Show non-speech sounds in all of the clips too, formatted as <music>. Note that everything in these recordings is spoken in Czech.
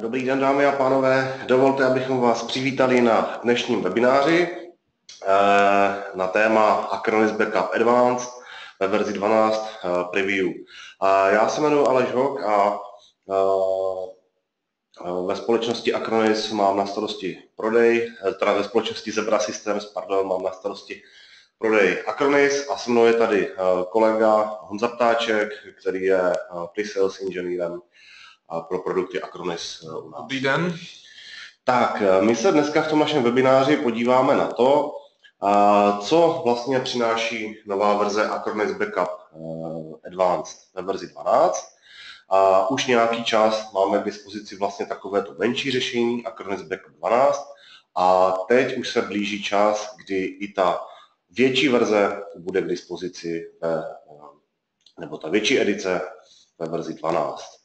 Dobrý den, dámy a pánové. Dovolte, abychom vás přivítali na dnešním webináři eh, na téma Acronis Backup Advanced ve verzi 12 eh, Preview. Já se jmenuji Aleš Hok a eh, ve společnosti Acronis mám na starosti prodej, teda ve společnosti Zebra Systems, pardon, mám na starosti prodej Acronis a se mnou je tady kolega Honza Ptáček, který je pre-sales inženýrem pro produkty Acronis eh, u nás. Dobrý den. Tak, eh, my se dneska v tom našem webináři podíváme na to, eh, co vlastně přináší nová verze Acronis Backup Advanced ve verzi 12. A už nějaký čas máme k dispozici vlastně takovéto menší řešení Acronis Backup 12 a teď už se blíží čas, kdy i ta větší verze bude k dispozici, ve, nebo ta větší edice ve verzi 12.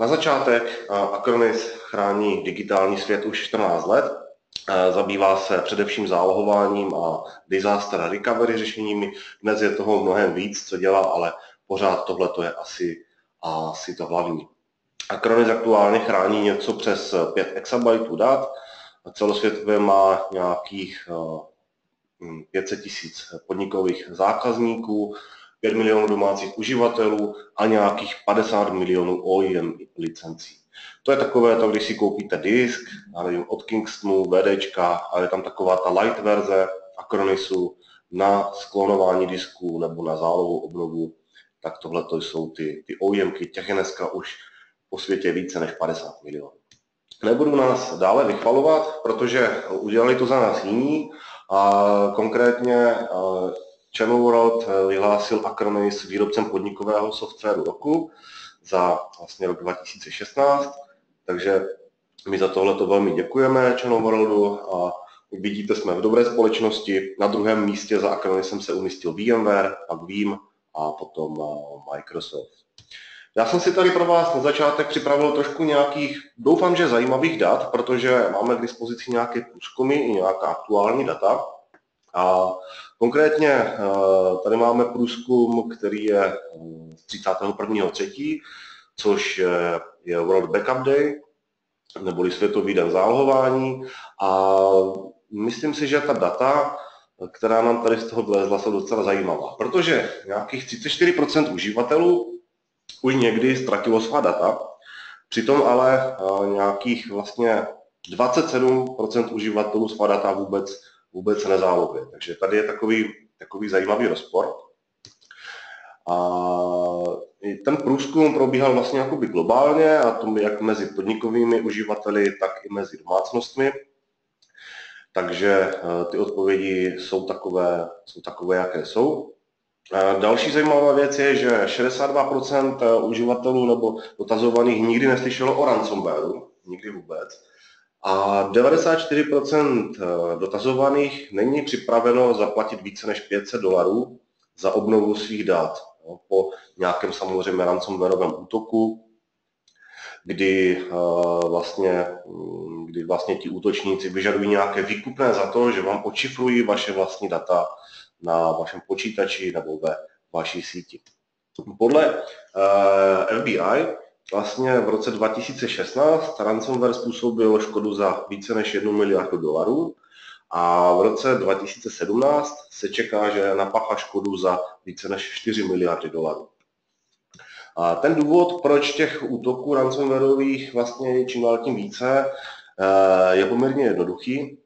Na začátek Acronis chrání digitální svět už 14 let. Zabývá se především zálohováním a disaster recovery řešeními. Dnes je toho mnohem víc, co dělá, ale pořád tohle je asi, asi to hlavní. Acronis aktuálně chrání něco přes 5 exabajtů dat. Celosvětově má nějakých 500 tisíc podnikových zákazníků, 5 milionů domácích uživatelů a nějakých 50 milionů OEM licencí. To je takové to, když si koupíte disk, já nevím, od Kingstonu, VDčka, a je tam taková ta light verze Acronisu na sklonování disků nebo na zálohu obnovu, tak tohle to jsou ty, ty OEMky, těch je dneska už po světě více než 50 milionů. Nebudu nás dále vychvalovat, protože udělali to za nás jiní a konkrétně Channel World eh, vyhlásil Acronis výrobcem podnikového softwaru roku za vlastně rok 2016, takže my za tohle to velmi děkujeme Channel Worldu a jak vidíte, jsme v dobré společnosti. Na druhém místě za Acronisem se umístil VMware, pak Veeam a potom eh, Microsoft. Já jsem si tady pro vás na začátek připravil trošku nějakých, doufám, že zajímavých dat, protože máme k dispozici nějaké průzkumy i nějaká aktuální data. A konkrétně eh, tady máme průzkum, který je eh, z 31.3., což je World Backup Day, neboli Světový den zálohování. A myslím si, že ta data, která nám tady z toho vlezla, jsou docela zajímavá, protože nějakých 34% uživatelů už někdy ztratilo svá data, přitom ale eh, nějakých vlastně 27% uživatelů svá data vůbec vůbec nezálohuje. Takže tady je takový, takový zajímavý rozpor. A ten průzkum probíhal vlastně jakoby globálně, a to jak mezi podnikovými uživateli, tak i mezi domácnostmi. Takže eh, ty odpovědi jsou takové, jsou takové jaké jsou. Další zajímavá věc je, že 62% eh, uživatelů nebo dotazovaných nikdy neslyšelo o ransomwareu, nikdy vůbec. A 94% eh, dotazovaných není připraveno zaplatit více než 500 dolarů za obnovu svých dat no, po nějakém samozřejmě ransomwareovém útoku, kdy uh, vlastně, mm, kdy vlastně ti útočníci vyžadují nějaké výkupné za to, že vám očifrují vaše vlastní data na vašem počítači nebo ve vaší síti. Podle eh, FBI vlastně v roce 2016 ransomware způsobil škodu za více než 1 miliardu dolarů a v roce 2017 se čeká, že napáchá škodu za více než 4 miliardy dolarů. A ten důvod, proč těch útoků ransomwareových vlastně je čím dál tím více, eh, je poměrně jednoduchý.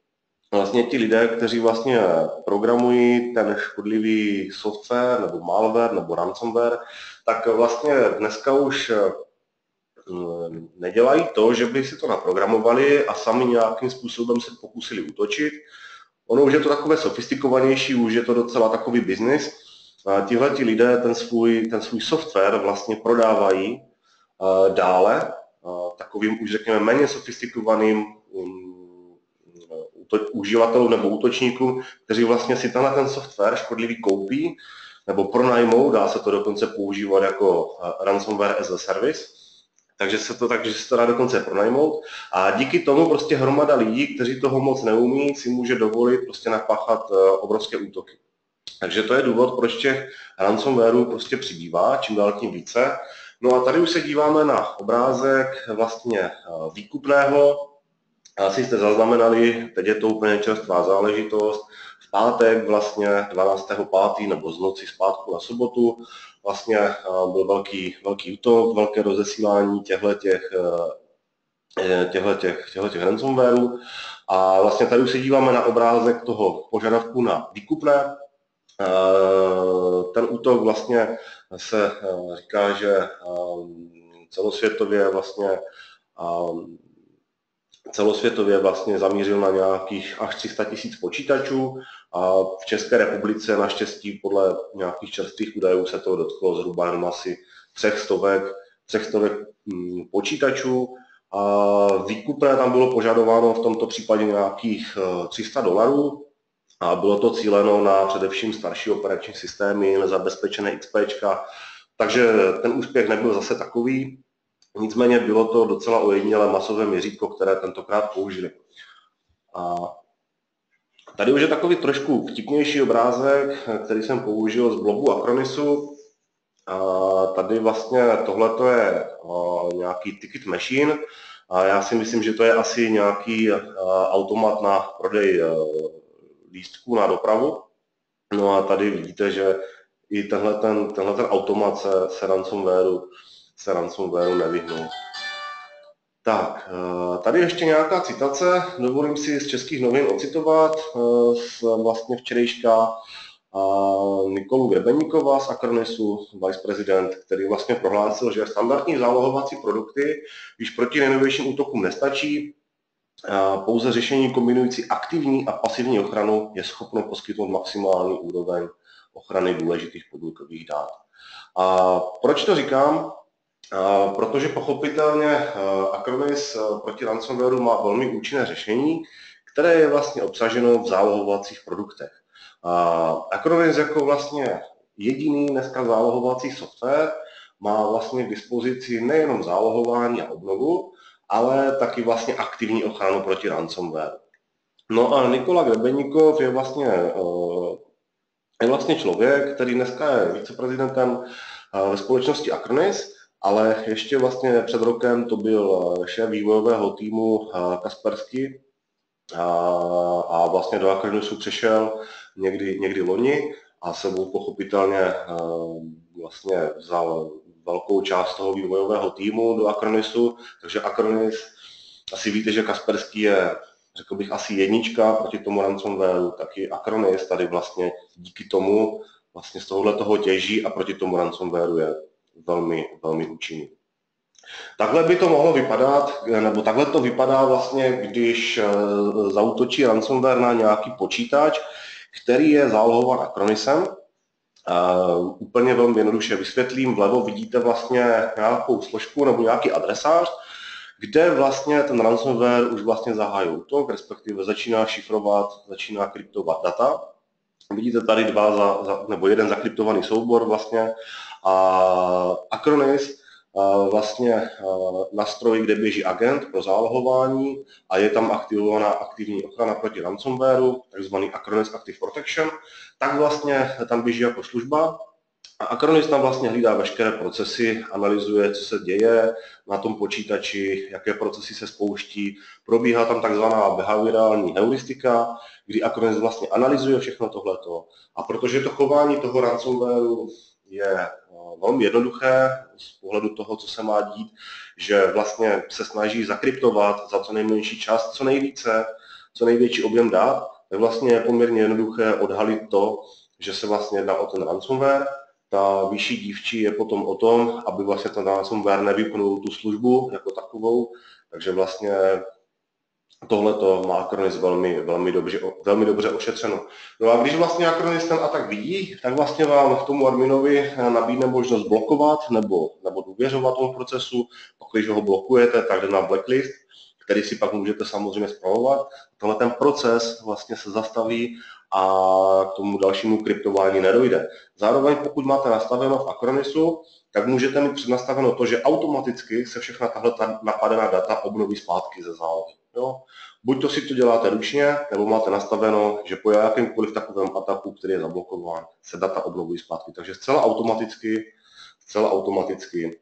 Vlastně ti lidé, kteří vlastně programují ten škodlivý software nebo malware nebo ransomware, tak vlastně dneska už nedělají to, že by si to naprogramovali a sami nějakým způsobem se pokusili útočit. Ono už je to takové sofistikovanější, už je to docela takový biznis. Tihle ti lidé ten svůj, ten svůj software vlastně prodávají dále takovým už řekněme méně sofistikovaným um, uživatelům nebo útočníkům, kteří vlastně si tenhle ten software škodlivý koupí nebo pronajmou, dá se to dokonce používat jako ransomware as a service takže se to tak, že se to dá dokonce pronajmout. A díky tomu prostě hromada lidí, kteří toho moc neumí, si může dovolit prostě napáchat eh, obrovské útoky. Takže to je důvod, proč těch ransomwareů prostě přibývá, čím dál tím více. No a tady už se díváme na obrázek vlastně výkupného. Asi jste zaznamenali, teď je to úplně čerstvá záležitost. Pátek vlastně 12.5. nebo z noci zpátku na sobotu vlastně byl velký, velký útok, velké rozesílání těchto těch, těchto těch, těch ransomwareů. A vlastně tady už se díváme na obrázek toho požadavku na výkupné. Ten útok vlastně se říká, že celosvětově vlastně celosvětově vlastně zamířil na nějakých až 300 tisíc počítačů a v České republice naštěstí podle nějakých čerstvých údajů se to dotklo zhruba jenom asi třech stovek, třech stovek mm, počítačů. A výkupné tam bylo požadováno v tomto případě nějakých 300 eh, dolarů a bylo to cíleno na především starší operační systémy, zabezpečené XP, takže ten úspěch nebyl zase takový. Nicméně bylo to docela ojedinělé masové měřítko, které tentokrát použili. A tady už je takový trošku vtipnější obrázek, který jsem použil z blogu Acronisu. A tady vlastně tohle je nějaký ticket machine. A já si myslím, že to je asi nějaký automat na prodej e, lístků na dopravu. No a tady vidíte, že i tenhle ten, tenhle ten automat se, se ransomwareu se ransomwareu nevyhnou. Tak, eh, tady ještě nějaká citace, dovolím si z českých novin ocitovat eh, z vlastně včerejška Nikolu Grebeníkova z Akronisu, viceprezident, který vlastně prohlásil, že standardní zálohovací produkty, když proti nejnovějším útokům nestačí, pouze řešení kombinující aktivní a pasivní ochranu je schopno poskytnout maximální úroveň ochrany důležitých podnikových dát. A proč to říkám? Protože pochopitelně Acronis proti ransomwareu má velmi účinné řešení, které je vlastně obsaženo v zálohovacích produktech. Acronis jako vlastně jediný dneska zálohovací software má vlastně k dispozici nejenom zálohování a obnovu, ale taky vlastně aktivní ochranu proti ransomware. No a Nikola Grebeníkov je vlastně, je vlastně člověk, který dneska je viceprezidentem ve společnosti Acronis ale ještě vlastně před rokem to byl eh, šéf vývojového týmu eh, Kaspersky a, vlastně do Akronisu přešel někdy, někdy loni a sebou pochopitelně eh, vlastně vzal velkou část toho vývojového týmu do Akronisu, takže Akronis, asi víte, že Kasperský je řekl bych asi jednička proti tomu ransomwareu, taky Acronis tady vlastně díky tomu vlastně z tohohle toho těží a proti tomu ransomwareu je velmi, velmi účinný. Takhle by to mohlo vypadat, nebo takhle to vypadá vlastně, když eh, zautočí ransomware na nějaký počítač, který je zálohován Acronisem. Uh, úplně velmi jednoduše vysvětlím, vlevo vidíte vlastně nějakou složku nebo nějaký adresář, kde vlastně ten ransomware už vlastně zahájí útok, respektive začíná šifrovat, začíná kryptovat data. Vidíte tady dva za, za, nebo jeden zakryptovaný soubor vlastně a Acronis vlastně nastroj, kde běží agent pro zálohování a je tam aktivovaná aktivní ochrana proti ransomwareu, takzvaný Acronis Active Protection, tak vlastně tam běží jako služba a Acronis tam vlastně hlídá veškeré procesy, analyzuje, co se děje na tom počítači, jaké procesy se spouští. Probíhá tam takzvaná behaviorální heuristika, kdy Acronis vlastně analyzuje všechno tohleto. A protože to chování toho ransomwareu je velmi jednoduché z pohledu toho, co se má dít, že vlastně se snaží zakryptovat za co nejmenší čas, co nejvíce, co největší objem dát, tak vlastně je poměrně jednoduché odhalit to, že se vlastně jedná o ten ransomware. Ta vyšší dívčí je potom o tom, aby vlastně ten ransomware nevypnul tu službu jako takovou, takže vlastně tohle to má Acronis velmi, velmi, dobře, velmi dobře ošetřeno. No a když vlastně Acronis ten atak vidí, tak vlastně vám k tomu adminovi nabídne možnost blokovat nebo, nebo důvěřovat tomu procesu. Pokud když ho blokujete, tak jde na blacklist, který si pak můžete samozřejmě zpravovat. Tenhle ten proces vlastně se zastaví a k tomu dalšímu kryptování nedojde. Zároveň pokud máte nastaveno v Acronisu, tak můžete mít přednastaveno to, že automaticky se všechna tahle napadená data obnoví zpátky ze zálohy. Jo? Buď to si to děláte ručně, nebo máte nastaveno, že po jakémkoliv takovém ataku, který je zablokován, se data obnovují zpátky. Takže zcela automaticky, zcela automaticky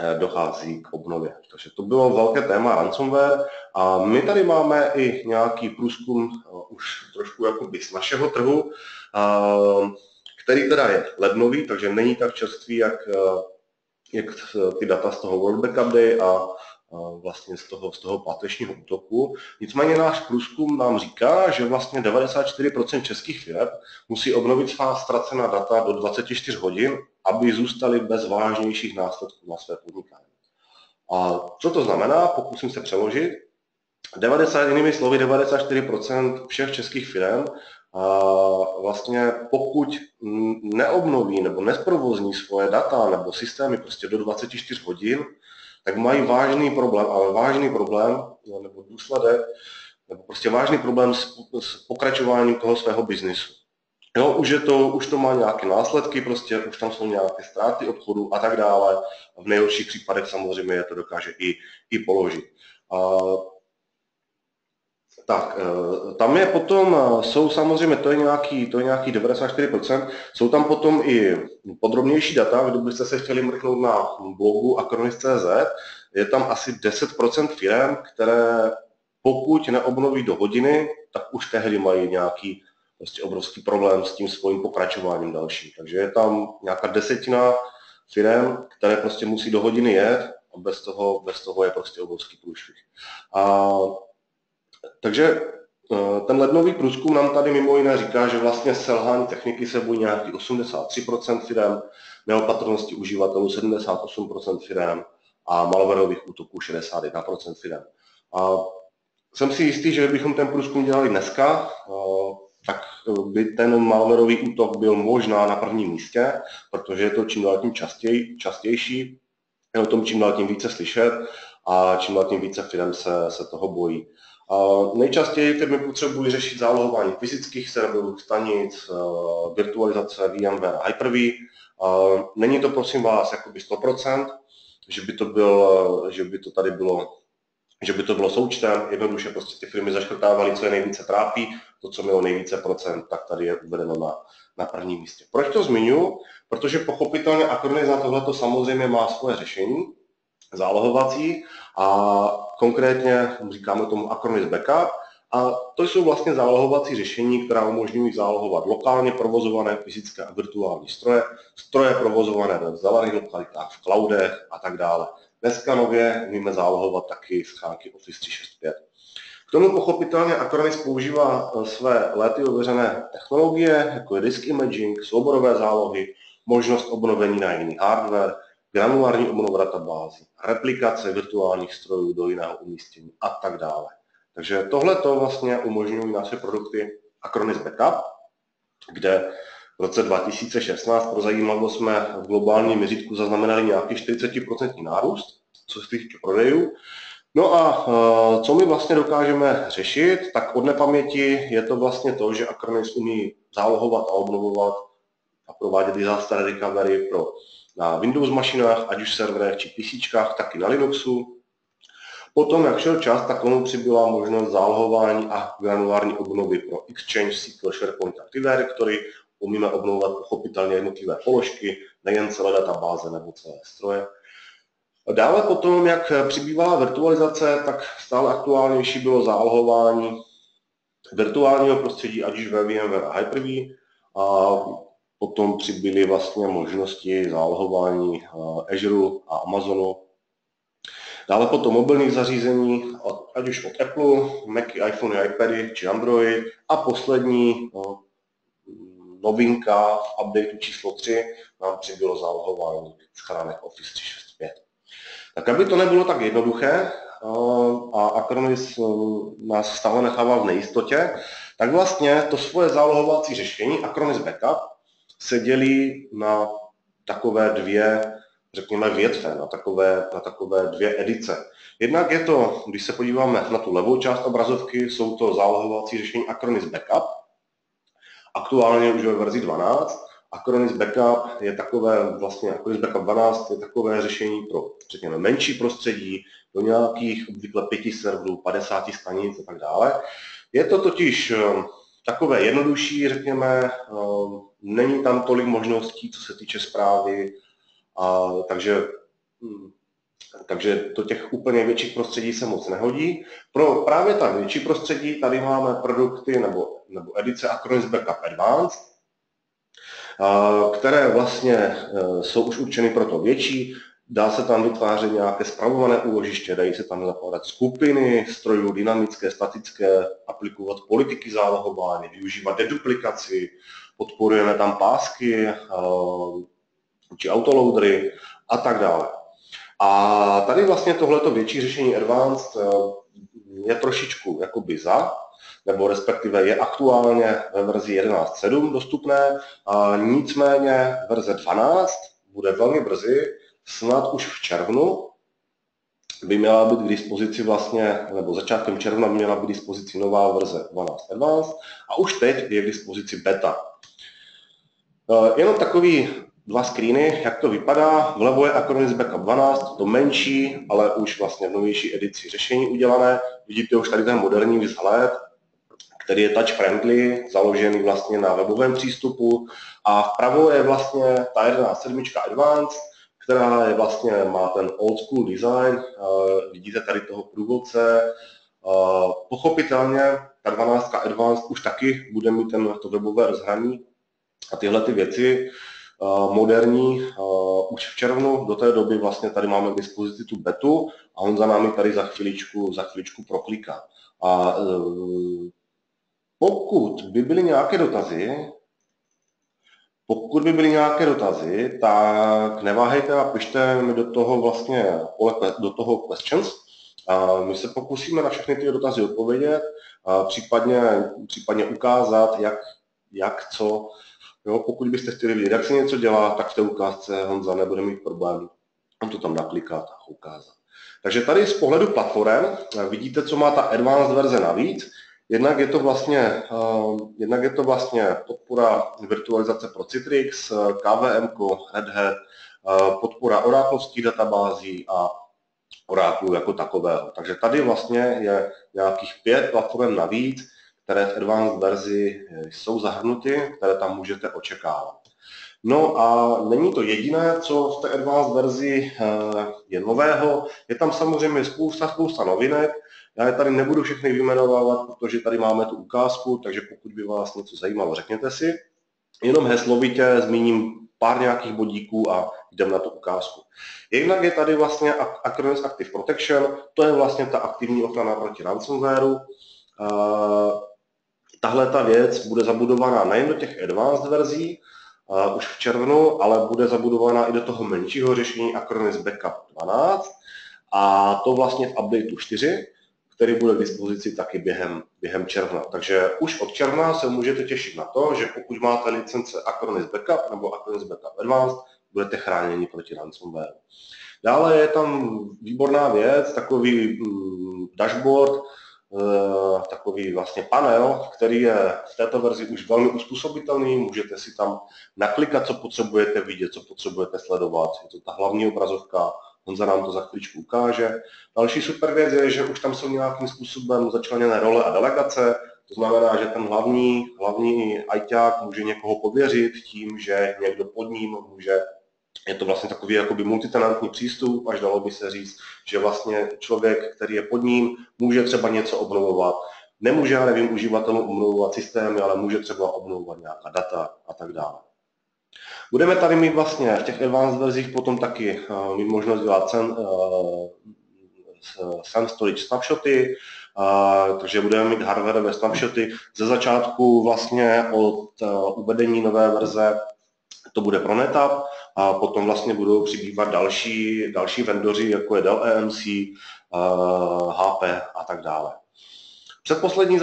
eh, dochází k obnově. Takže to bylo velké téma ransomware a my tady máme i nějaký průzkum už trošku jakoby z našeho trhu, který teda je lednový, takže není tak čerstvý, jak, jak ty data z toho World Backup Day a vlastně z toho, z toho pátečního útoku. Nicméně náš průzkum nám říká, že vlastně 94% českých firm musí obnovit svá ztracená data do 24 hodin, aby zůstali bez vážnějších následků na své podnikání. A co to znamená, pokusím se přeložit. 90, jinými slovy, 94% všech českých firm a vlastně pokud neobnoví nebo nesprovozní svoje data nebo systémy prostě do 24 hodin, tak mají vážný problém, ale vážný problém, nebo důsledek, nebo prostě vážný problém s, s pokračováním toho svého biznisu. Jo, už, je to, už to má nějaké následky, prostě už tam jsou nějaké ztráty obchodu a tak dále. V nejhorších případech samozřejmě je to dokáže i, i položit. A tak, eh, tam je potom, eh, jsou samozřejmě, to je nějaký, to je nějaký 94%, jsou tam potom i podrobnější data, kdybyste se chtěli mrknout na blogu Acronis.cz, je tam asi 10% firm, které pokud neobnoví do hodiny, tak už tehdy mají nějaký prostě obrovský problém s tím svým pokračováním dalším. Takže je tam nějaká desetina firm, které prostě musí do hodiny jet a bez toho, bez toho je prostě obrovský průšvih. A takže eh, ten lednový průzkum nám tady mimo jiné říká, že vlastně selhání techniky se bojí nějaký 83% firm, neopatrnosti uživatelů 78% firm a malwareových útoků 61% firm. A jsem si jistý, že bychom ten průzkum dělali dneska, eh, tak by ten malwareový útok byl možná na prvním místě, protože je to čím dál tím častěj, častější, je o tom čím dál tím více slyšet a čím dál tím více firm se, se toho bojí. Nejčastěji firmy potřebují řešit zálohování fyzických serverů, stanic, virtualizace VMware a Hyper-V. Není to prosím vás jakoby 100%, že by to, byl, že by to tady bylo že by to bylo součtem, jednoduše prostě ty firmy zaškrtávaly, co je nejvíce trápí, to, co mělo nejvíce procent, tak tady je uvedeno na, na prvním místě. Proč to zmiňuji? Protože pochopitelně Acronis na tohle samozřejmě má svoje řešení, zálohovací a konkrétně říkáme tomu Acronis Backup. A to jsou vlastně zálohovací řešení, která umožňují zálohovat lokálně provozované fyzické a virtuální stroje, stroje provozované ve vzdálených lokalitách, v cloudech a tak dále. Dneska nově umíme zálohovat taky schránky Office 365. K tomu pochopitelně Acronis používá eh, své léty ověřené technologie, jako je disk imaging, souborové zálohy, možnost obnovení na jiný hardware, granulární obnova databází, replikace virtuálních strojů do jiného umístění a tak dále. Takže tohle to vlastně umožňují naše produkty Acronis Backup, kde v roce 2016 pro zajímavost jsme v globálním měřítku zaznamenali nějaký 40% nárůst, co se týče prodejů. No a e, co my vlastně dokážeme řešit, tak od nepaměti je to vlastně to, že Acronis umí zálohovat a obnovovat a provádět disaster recovery pro na Windows mašinách, ať už serverech či PC, tak i na Linuxu. Potom, jak šel čas, tak tomu přibyla možnost zálohování a granulární obnovy pro Exchange, SQL, SharePoint a Active Directory. Umíme obnovovat pochopitelně jednotlivé položky, nejen celé databáze nebo celé stroje. Dále potom, jak přibývala virtualizace, tak stále aktuálnější bylo zálohování virtuálního prostředí, ať už ve VMware a Hyper-V. Potom přibyly vlastně možnosti zálohování eh, Azure a Amazonu. Dále potom mobilních zařízení, ať už od Apple, Macy, iPhone, iPady či Android. A poslední no, novinka v updateu číslo 3 nám přibylo zálohování schránek Office 365. Tak aby to nebylo tak jednoduché eh, a Acronis nás stále nechává v nejistotě, tak vlastně to svoje zálohovací řešení Acronis Backup se dělí na takové dvě, řekněme, větve, na takové, na takové dvě edice. Jednak je to, když se podíváme na tu levou část obrazovky, jsou to zálohovací řešení Acronis Backup, aktuálně už ve verzi 12. Acronis Backup je takové, vlastně Acronis Backup 12 je takové řešení pro, řekněme, menší prostředí, do nějakých obvykle pěti serverů, 50 stanic a tak dále. Je to totiž takové jednodušší, řekněme, ehm, není tam tolik možností, co se týče zprávy, a, takže hm, takže to těch úplně větších prostředí se moc nehodí. Pro právě ta větší prostředí tady máme produkty nebo, nebo edice Acronis Backup Advanced, které vlastně jsou už určeny pro to větší. Dá se tam vytvářet nějaké spravované úložiště, dají se tam zakládat skupiny strojů, dynamické, statické, aplikovat politiky zálohování, využívat deduplikaci, podporujeme tam pásky či autoloadery a tak dále. A tady vlastně tohleto větší řešení Advanced eh, je trošičku jakoby za, nebo respektive je aktuálně ve verzi 11.7 dostupné, nicméně verze 12 bude velmi brzy, snad už v červnu, by měla být k dispozici vlastně, nebo začátkem června by měla být k dispozici nová verze 12 Advanced a už teď je k dispozici beta. Eh, jenom takový dva screeny, jak to vypadá. Vlevo je Acronis Backup 12, to menší, ale už vlastně v novější edici řešení udělané. Vidíte už tady ten moderní vzhled, který je touch friendly, založený vlastně na webovém přístupu. A vpravo je vlastně ta 11.7 Advanced, která je vlastně, má ten old school design. Vidíte tady toho průvodce. Pochopitelně ta 12 Advanced už taky bude mít ten, to webové rozhraní a tyhle ty věci moderní už v červnu. Do té doby vlastně tady máme k dispozici tu betu a on za námi tady za chviličku, za chviličku prokliká. A e, pokud by byly nějaké dotazy, pokud by byly nějaké dotazy, tak neváhejte a pište mi do toho vlastně do toho questions. A my se pokusíme na všechny ty dotazy odpovědět, a případně, případně ukázat, jak, jak co Jo, pokud byste chtěli vidět, jak se něco dělá, tak v té ukázce Honza nebude mít problém on to tam naklikat a ukázat. Takže tady z pohledu platform vidíte, co má ta advanced verze navíc. Jednak je to vlastně, uh, jednak je to vlastně podpora virtualizace pro Citrix, KVM, Red Hat, uh, podpora oráklovských databází a Oracle jako takového. Takže tady vlastně je nějakých pět platform navíc, které v advanced verzi eh, jsou zahrnuty, které tam můžete očekávat. No a není to jediné, co v té advanced verzi eh, je nového. Je tam samozřejmě spousta, spousta novinek. Já je tady nebudu všechny vyjmenovávat, protože tady máme tu ukázku, takže pokud by vás něco zajímalo, řekněte si. Jenom heslovitě zmíním pár nějakých bodíků a jdem na tu ukázku. Jednak je tady vlastně Acronis Active Protection, to je vlastně ta aktivní ochrana proti ransomwareu. Tahle ta věc bude zabudovaná nejen do těch advanced verzí, už v červnu, ale bude zabudovaná i do toho menšího řešení Acronis Backup 12 a to vlastně v updateu 4, který bude k dispozici taky během, během června. Takže už od června se můžete těšit na to, že pokud máte licence Acronis Backup nebo Acronis Backup Advanced, budete chráněni proti ransomware. Dále je tam výborná věc, takový mm, dashboard, Eh, takový vlastně panel, který je v této verzi už velmi uspůsobitelný, můžete si tam naklikat, co potřebujete vidět, co potřebujete sledovat. Je to ta hlavní obrazovka, Honza nám to za chvíličku ukáže. Další super věc je, že už tam jsou nějakým způsobem začleněné role a delegace, to znamená, že ten hlavní, hlavní ajťák může někoho pověřit tím, že někdo pod ním může je to vlastně takový jakoby multitenantní přístup, až dalo by se říct, že vlastně člověk, který je pod ním, může třeba něco obnovovat. Nemůže, nevím, uživatelům obnovovat systémy, ale může třeba obnovovat nějaká data a tak dále. Budeme tady mít vlastně v těch advanced verzích potom taky uh, mít možnost dělat sen, uh, sun storage snapshoty, uh, takže budeme mít hardwareové snapshoty. Ze začátku vlastně od uh, uvedení nové verze to bude pro NetApp a potom vlastně budou přibývat další, další vendoři, jako je Dell EMC, HP a tak dále. Předposlední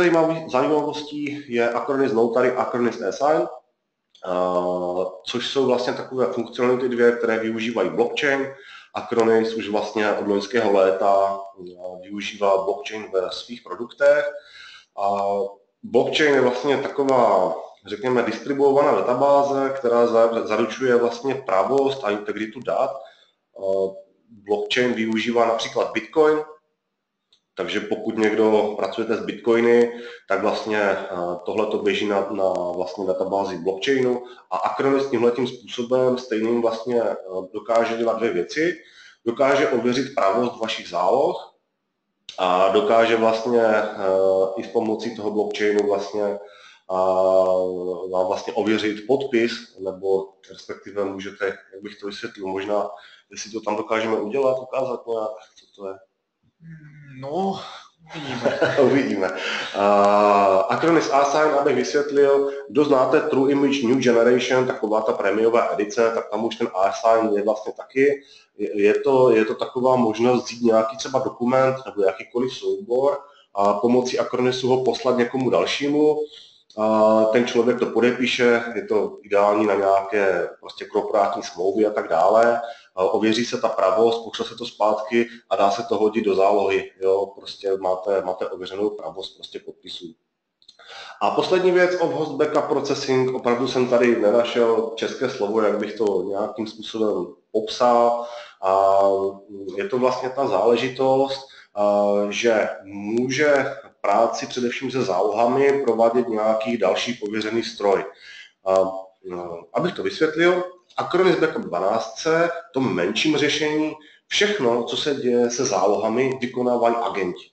zajímavostí je Acronis Notary, Acronis eSign, což jsou vlastně takové funkcionality dvě, které využívají blockchain. Acronis už vlastně od loňského léta využívá blockchain ve svých produktech. A blockchain je vlastně taková řekněme, distribuovaná databáze, která zaručuje vlastně pravost a integritu dat. Blockchain využívá například Bitcoin, takže pokud někdo pracujete s bitcoiny, tak vlastně tohle to běží na, na vlastně databázi blockchainu a Acronis tímhle tím způsobem stejným vlastně dokáže dělat dvě věci. dokáže ověřit pravost vašich záloh a dokáže vlastně i s pomocí toho blockchainu vlastně vám vlastně ověřit podpis, nebo respektive můžete, jak bych to vysvětlil, možná, jestli to tam dokážeme udělat, ukázat nějak, co to je. No, Uvidíme. <laughs> Uvidíme. Uh, Acronis Asign, abych vysvětlil, kdo znáte True Image New Generation, taková ta prémiová edice, tak tam už ten Asign je vlastně taky. Je to, je to taková možnost vzít nějaký třeba dokument nebo jakýkoliv soubor a pomocí Acronisu ho poslat někomu dalšímu. A ten člověk to podepíše, je to ideální na nějaké prostě korporátní smlouvy a tak dále ověří se ta pravost, pošle se to zpátky a dá se to hodit do zálohy. Jo? Prostě máte, máte ověřenou pravost prostě podpisů. A poslední věc, off-host backup processing, opravdu jsem tady nenašel české slovo, jak bych to nějakým způsobem popsal. A je to vlastně ta záležitost, že může práci především se zálohami provádět nějaký další pověřený stroj. No, abych to vysvětlil, Acronis Backup 12, tom menším řešení, všechno, co se děje se zálohami, vykonávají agenti.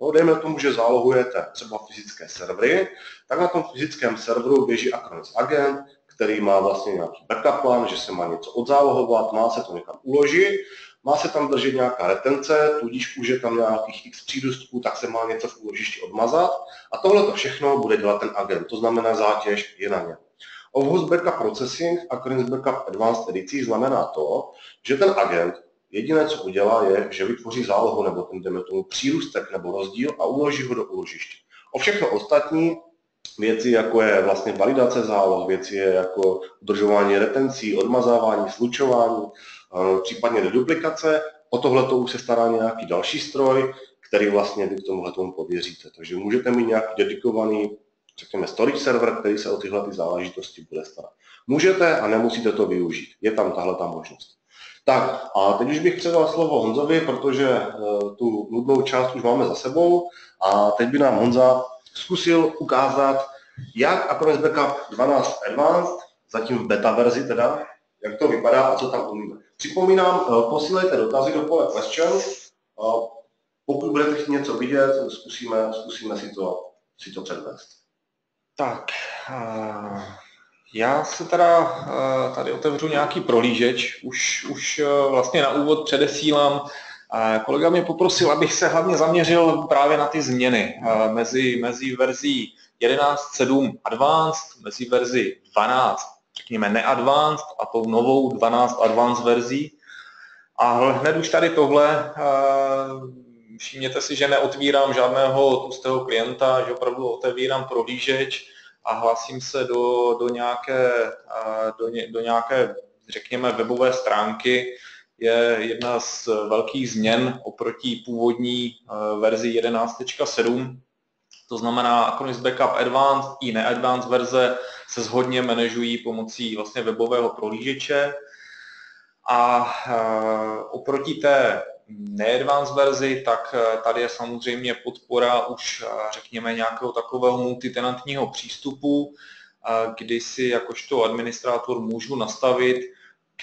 No, dejme tomu, že zálohujete třeba fyzické servery, tak na tom fyzickém serveru běží Acronis agent, který má vlastně nějaký backup plán, že se má něco odzálohovat, má se to někam uložit, má se tam držet nějaká retence, tudíž už je tam nějakých x přídustků, tak se má něco v úložišti odmazat a tohle to všechno bude dělat ten agent, to znamená zátěž je na něm. Of-host backup processing a backup advanced edicích znamená to, že ten agent jediné, co udělá, je, že vytvoří zálohu nebo ten, jdeme tomu, přírůstek nebo rozdíl a uloží ho do úložiště. O všechno ostatní věci, jako je vlastně validace záloh, věci je jako udržování retencí, odmazávání, slučování, eh, případně deduplikace, o tohle to už se stará nějaký další stroj, který vlastně vy k tomuhle tomu pověříte. Takže můžete mít nějaký dedikovaný řekněme, storage server, který se o tyhle ty záležitosti bude starat. Můžete a nemusíte to využít. Je tam tahle ta možnost. Tak a teď už bych předal slovo Honzovi, protože uh, tu nudnou část už máme za sebou a teď by nám Honza zkusil ukázat, jak Acronis Backup 12 Advanced, zatím v beta verzi teda, jak to vypadá a co tam umíme. Připomínám, uh, posílejte dotazy do pole question. Uh, pokud budete chtít něco vidět, zkusíme, zkusíme si to, si to předvést. Tak, já se teda tady otevřu nějaký prohlížeč, už, už vlastně na úvod předesílám. Kolega mě poprosil, abych se hlavně zaměřil právě na ty změny mezi, mezi verzí 11.7 Advanced, mezi verzi 12, řekněme neadvanced a tou novou 12 Advanced verzí. A hned už tady tohle všimněte si, že neotvírám žádného tlustého klienta, že opravdu otevírám prohlížeč a hlásím se do, do, nějaké, do, ně, do nějaké, řekněme, webové stránky, je jedna z velkých změn oproti původní verzi 11.7. To znamená, Acronis Backup Advanced i neadvanced verze se zhodně manažují pomocí vlastně webového prohlížeče. A oproti té neadvanced verzi, tak eh, tady je samozřejmě podpora už, eh, řekněme, nějakého takového multitenantního přístupu, eh, kdy si jakožto administrátor můžu nastavit,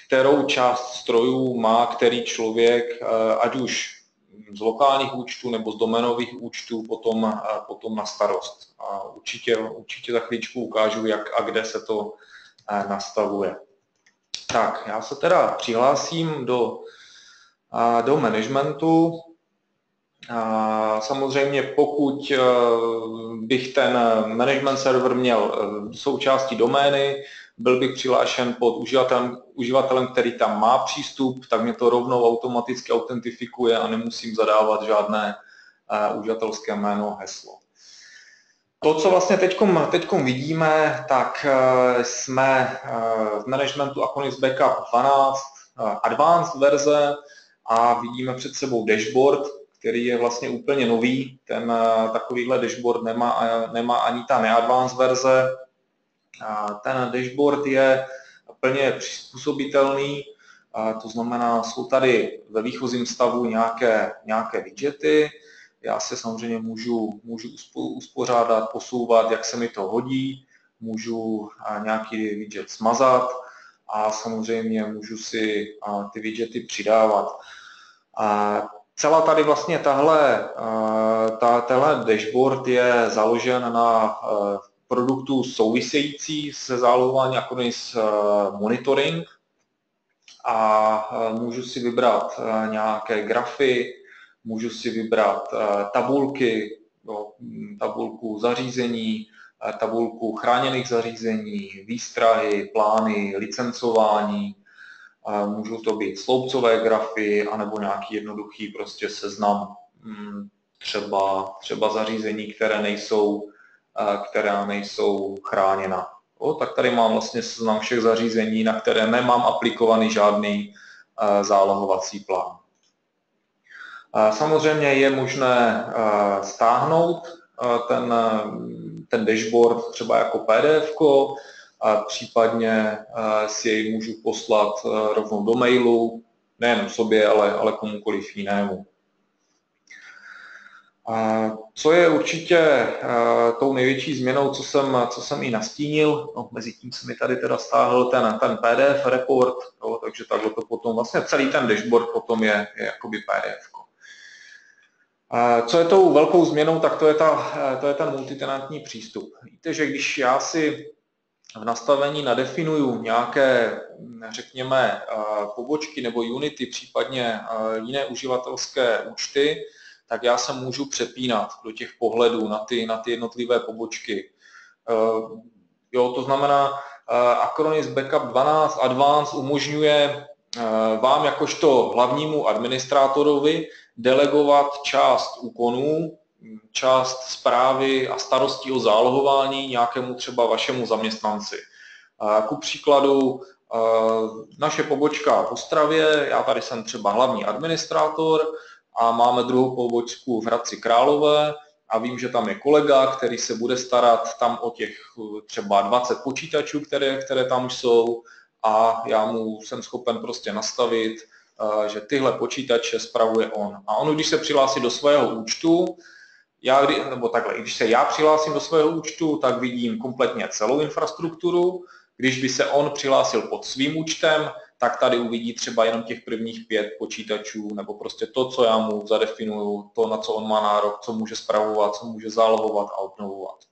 kterou část strojů má který člověk, ať už z lokálních účtů nebo z domenových účtů potom, potom na starost. A určitě, určitě za chvíličku ukážu, jak a kde se to nastavuje. Tak, já se teda přihlásím do do managementu. Samozřejmě pokud eh, bych ten management server měl eh, součástí domény, byl bych přihlášen pod uživatelem, uživatelem, který tam má přístup, tak mě to rovnou automaticky autentifikuje a nemusím zadávat žádné eh, uživatelské jméno, heslo. To, co vlastně teď vidíme, tak jsme v managementu Aconis Backup 12 Advanced verze, a vidíme před sebou dashboard, který je vlastně úplně nový. Ten eh, takovýhle dashboard nemá, eh, nemá ani ta neadvanced verze. Ten dashboard je plně přizpůsobitelný, to znamená, jsou tady ve výchozím stavu nějaké, nějaké widgety, já se samozřejmě můžu, můžu uspořádat, posouvat, jak se mi to hodí, můžu eh, nějaký widget smazat a samozřejmě můžu si ty widgety přidávat. A celá tady vlastně tahle, ta, tahle dashboard je založen na produktu související se zálohování jako monitoring a můžu si vybrat nějaké grafy, můžu si vybrat tabulky, no, tabulku zařízení, tabulku chráněných zařízení, výstrahy, plány, licencování, můžou to být sloupcové grafy, anebo nějaký jednoduchý prostě seznam mm, třeba, třeba zařízení, které nejsou, která nejsou chráněna. O, tak tady mám vlastně seznam všech zařízení, na které nemám aplikovaný žádný zálohovací plán. Samozřejmě je možné stáhnout ten, ten dashboard třeba jako PDF, a případně si jej můžu poslat rovnou do mailu, nejen sobě, ale, ale komukoliv jinému. Co je určitě tou největší změnou, co jsem, co jsem i nastínil, no, mezi tím se mi tady teda stáhl ten, ten PDF report, jo, takže takhle to potom, vlastně celý ten dashboard potom je, je jakoby PDF. Co je tou velkou změnou, tak to je, ta, to je ten multitenantní přístup. Víte, že když já si v nastavení nadefinuju nějaké, řekněme, pobočky nebo unity, případně jiné uživatelské účty, tak já se můžu přepínat do těch pohledů na ty, na ty jednotlivé pobočky. Jo, to znamená, Acronis Backup 12 Advanced umožňuje vám jakožto hlavnímu administrátorovi delegovat část úkonů, část zprávy a starostí o zálohování nějakému třeba vašemu zaměstnanci. Ku příkladu naše pobočka v Ostravě, já tady jsem třeba hlavní administrátor a máme druhou pobočku v Hradci Králové a vím, že tam je kolega, který se bude starat tam o těch třeba 20 počítačů, které, které tam jsou a já mu jsem schopen prostě nastavit, že tyhle počítače spravuje on. A on, když se přihlásí do svého účtu, já, nebo takhle, když se já přihlásím do svého účtu, tak vidím kompletně celou infrastrukturu. Když by se on přihlásil pod svým účtem, tak tady uvidí třeba jenom těch prvních pět počítačů, nebo prostě to, co já mu zadefinuju, to, na co on má nárok, co může spravovat, co může zálohovat a obnovovat.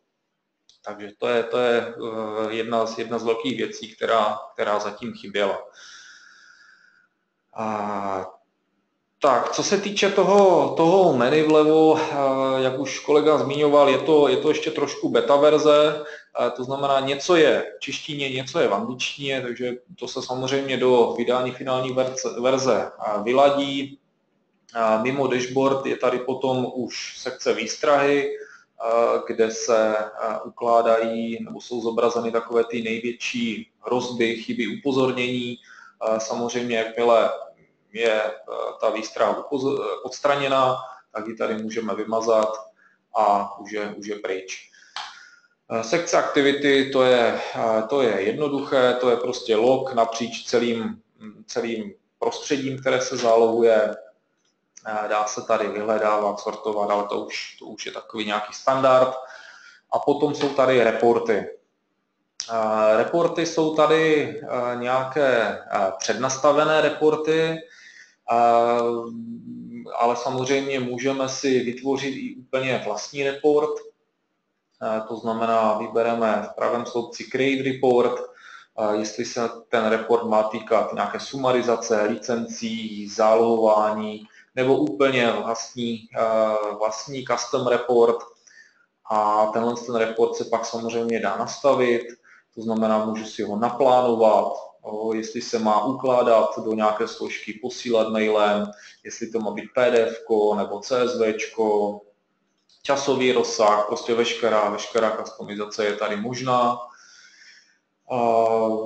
Takže to je, to je eh, jedna, z, jedna z velkých věcí, která, která zatím chyběla. A, tak, co se týče toho, toho menu vlevo, eh, jak už kolega zmiňoval, je to, je to ještě trošku beta verze, eh, to znamená něco je v češtině, něco je v angličtině, takže to se samozřejmě do vydání finální verze, verze vyladí. Mimo dashboard je tady potom už sekce výstrahy, kde se ukládají nebo jsou zobrazeny takové ty největší hrozby, chyby, upozornění. Samozřejmě, jakmile je ta výstraha odstraněna, tak ji tady můžeme vymazat a už je, už je pryč. Sekce aktivity, to je, to je jednoduché, to je prostě log napříč celým, celým prostředím, které se zálohuje. Dá se tady vyhledávat, sortovat, ale to už, to už je takový nějaký standard. A potom jsou tady reporty. Reporty jsou tady nějaké přednastavené reporty, ale samozřejmě můžeme si vytvořit i úplně vlastní report. To znamená, vybereme v pravém sloupci Create Report, jestli se ten report má týkat nějaké sumarizace, licencí, zálohování, nebo úplně vlastní, vlastní custom report. A tenhle ten report se pak samozřejmě dá nastavit, to znamená, můžu si ho naplánovat, jestli se má ukládat do nějaké složky, posílat mailem, jestli to má být PDF nebo CSV, časový rozsah, prostě veškerá, veškerá customizace je tady možná.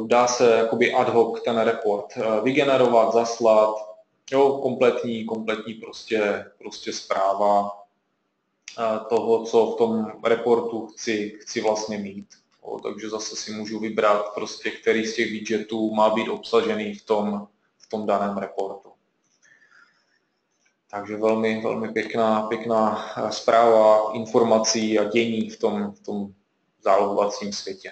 Dá se jakoby ad hoc ten report eh, vygenerovat, zaslat, jo, kompletní, kompletní prostě, prostě zpráva eh, toho, co v tom reportu chci, chci vlastně mít. O, takže zase si můžu vybrat, prostě, který z těch widgetů má být obsažený v tom, v tom daném reportu. Takže velmi, velmi pěkná, pěkná zpráva informací a dění v tom, v tom zálohovacím světě.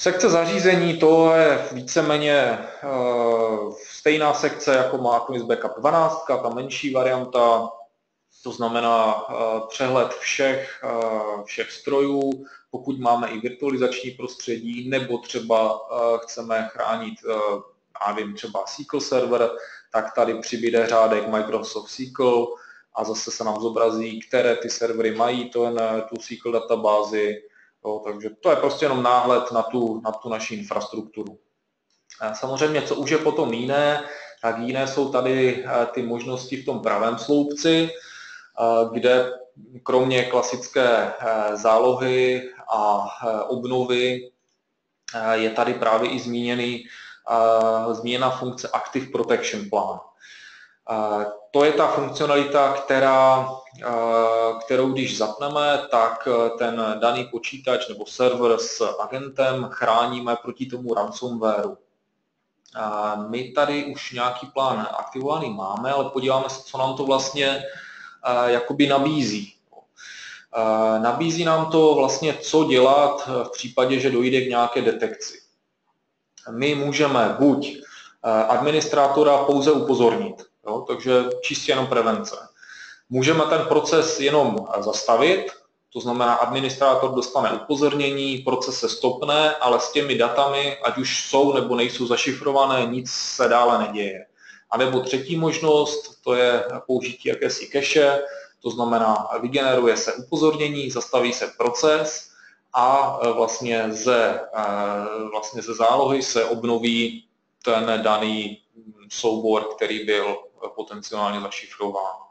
Sekce zařízení, to je víceméně uh, stejná sekce, jako má Acronis Backup 12, ta menší varianta, to znamená uh, přehled všech, uh, všech strojů, pokud máme i virtualizační prostředí, nebo třeba chceme chránit, já vím, třeba SQL server, tak tady přibyde řádek Microsoft SQL a zase se nám zobrazí, které ty servery mají ten, tu SQL databázi, Jo, takže to je prostě jenom náhled na tu, na tu naši infrastrukturu. Samozřejmě, co už je potom jiné, tak jiné jsou tady eh, ty možnosti v tom pravém sloupci, eh, kde kromě klasické eh, zálohy a obnovy je tady právě i zmíněný, zmíněna funkce Active Protection Plan. To je ta funkcionalita, která, kterou když zapneme, tak ten daný počítač nebo server s agentem chráníme proti tomu ransomwareu. My tady už nějaký plán aktivovaný máme, ale podíváme se, co nám to vlastně jakoby nabízí. Nabízí nám to vlastně, co dělat v případě, že dojde k nějaké detekci. My můžeme buď administrátora pouze upozornit, Jo? Takže čistě jenom prevence. Můžeme ten proces jenom zastavit, to znamená, administrátor dostane upozornění, proces se stopne, ale s těmi datami, ať už jsou nebo nejsou zašifrované, nic se dále neděje. A nebo třetí možnost, to je použití jakési cache, to znamená, vygeneruje se upozornění, zastaví se proces a vlastně ze, vlastně ze zálohy se obnoví ten daný soubor, který byl potenciálně zašifrován.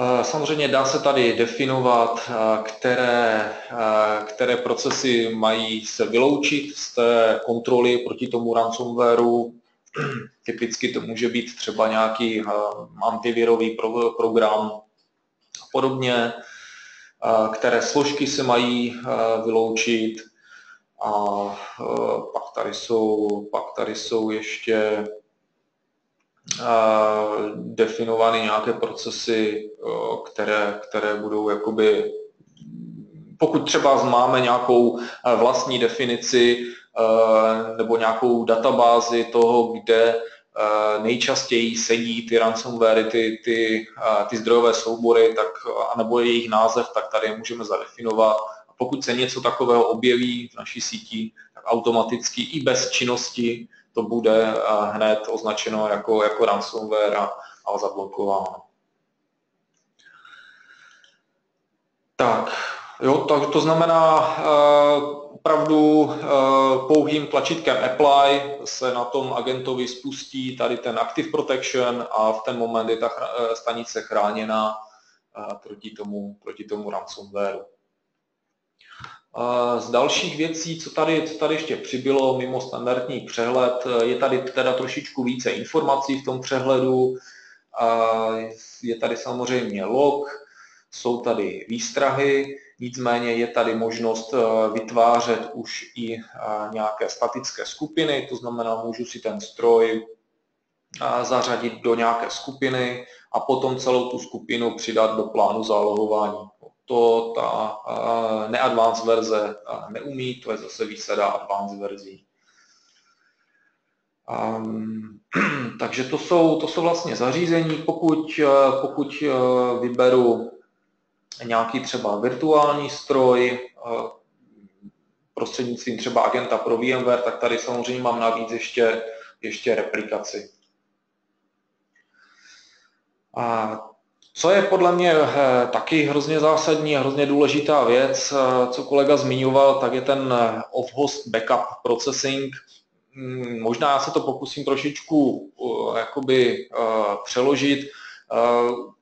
Eh, samozřejmě dá se tady definovat, eh, které, eh, které procesy mají se vyloučit z té kontroly proti tomu ransomwareu. <clears throat> Typicky to může být třeba nějaký antivirový program a podobně, které složky se mají vyloučit. A pak tady jsou, pak tady jsou ještě definovány nějaké procesy, které, které budou jakoby, pokud třeba máme nějakou vlastní definici nebo nějakou databázi toho, kde nejčastěji sedí ty ransomware, ty, ty, ty zdrojové soubory, tak, anebo jejich název, tak tady je můžeme zadefinovat. Pokud se něco takového objeví v naší síti, tak automaticky i bez činnosti to bude eh, hned označeno jako, jako ransomware a, a zablokováno. Tak, jo, tak to znamená uh, opravdu uh, pouhým tlačítkem apply se na tom agentovi spustí tady ten Active Protection a v ten moment je ta stanice chráněna uh, proti tomu, proti tomu ransomwareu. Z dalších věcí, co tady, co tady ještě přibylo mimo standardní přehled, je tady teda trošičku více informací v tom přehledu. Je tady samozřejmě log, jsou tady výstrahy, nicméně je tady možnost e, vytvářet už i e, nějaké statické skupiny, to znamená, můžu si ten stroj e, zařadit do nějaké skupiny a potom celou tu skupinu přidat do plánu zálohování to ta neadvanced verze neumí, to je zase výsada advanced verzí. Um, <clears throat> takže to jsou, to jsou vlastně zařízení, pokud, pokud vyberu nějaký třeba virtuální stroj, prostřednictvím třeba agenta pro VMware, tak tady samozřejmě mám navíc ještě, ještě replikaci. A co je podle mě eh, taky hrozně zásadní a hrozně důležitá věc, eh, co kolega zmiňoval, tak je ten eh, off-host backup processing. Hmm, možná já se to pokusím trošičku jakoby přeložit.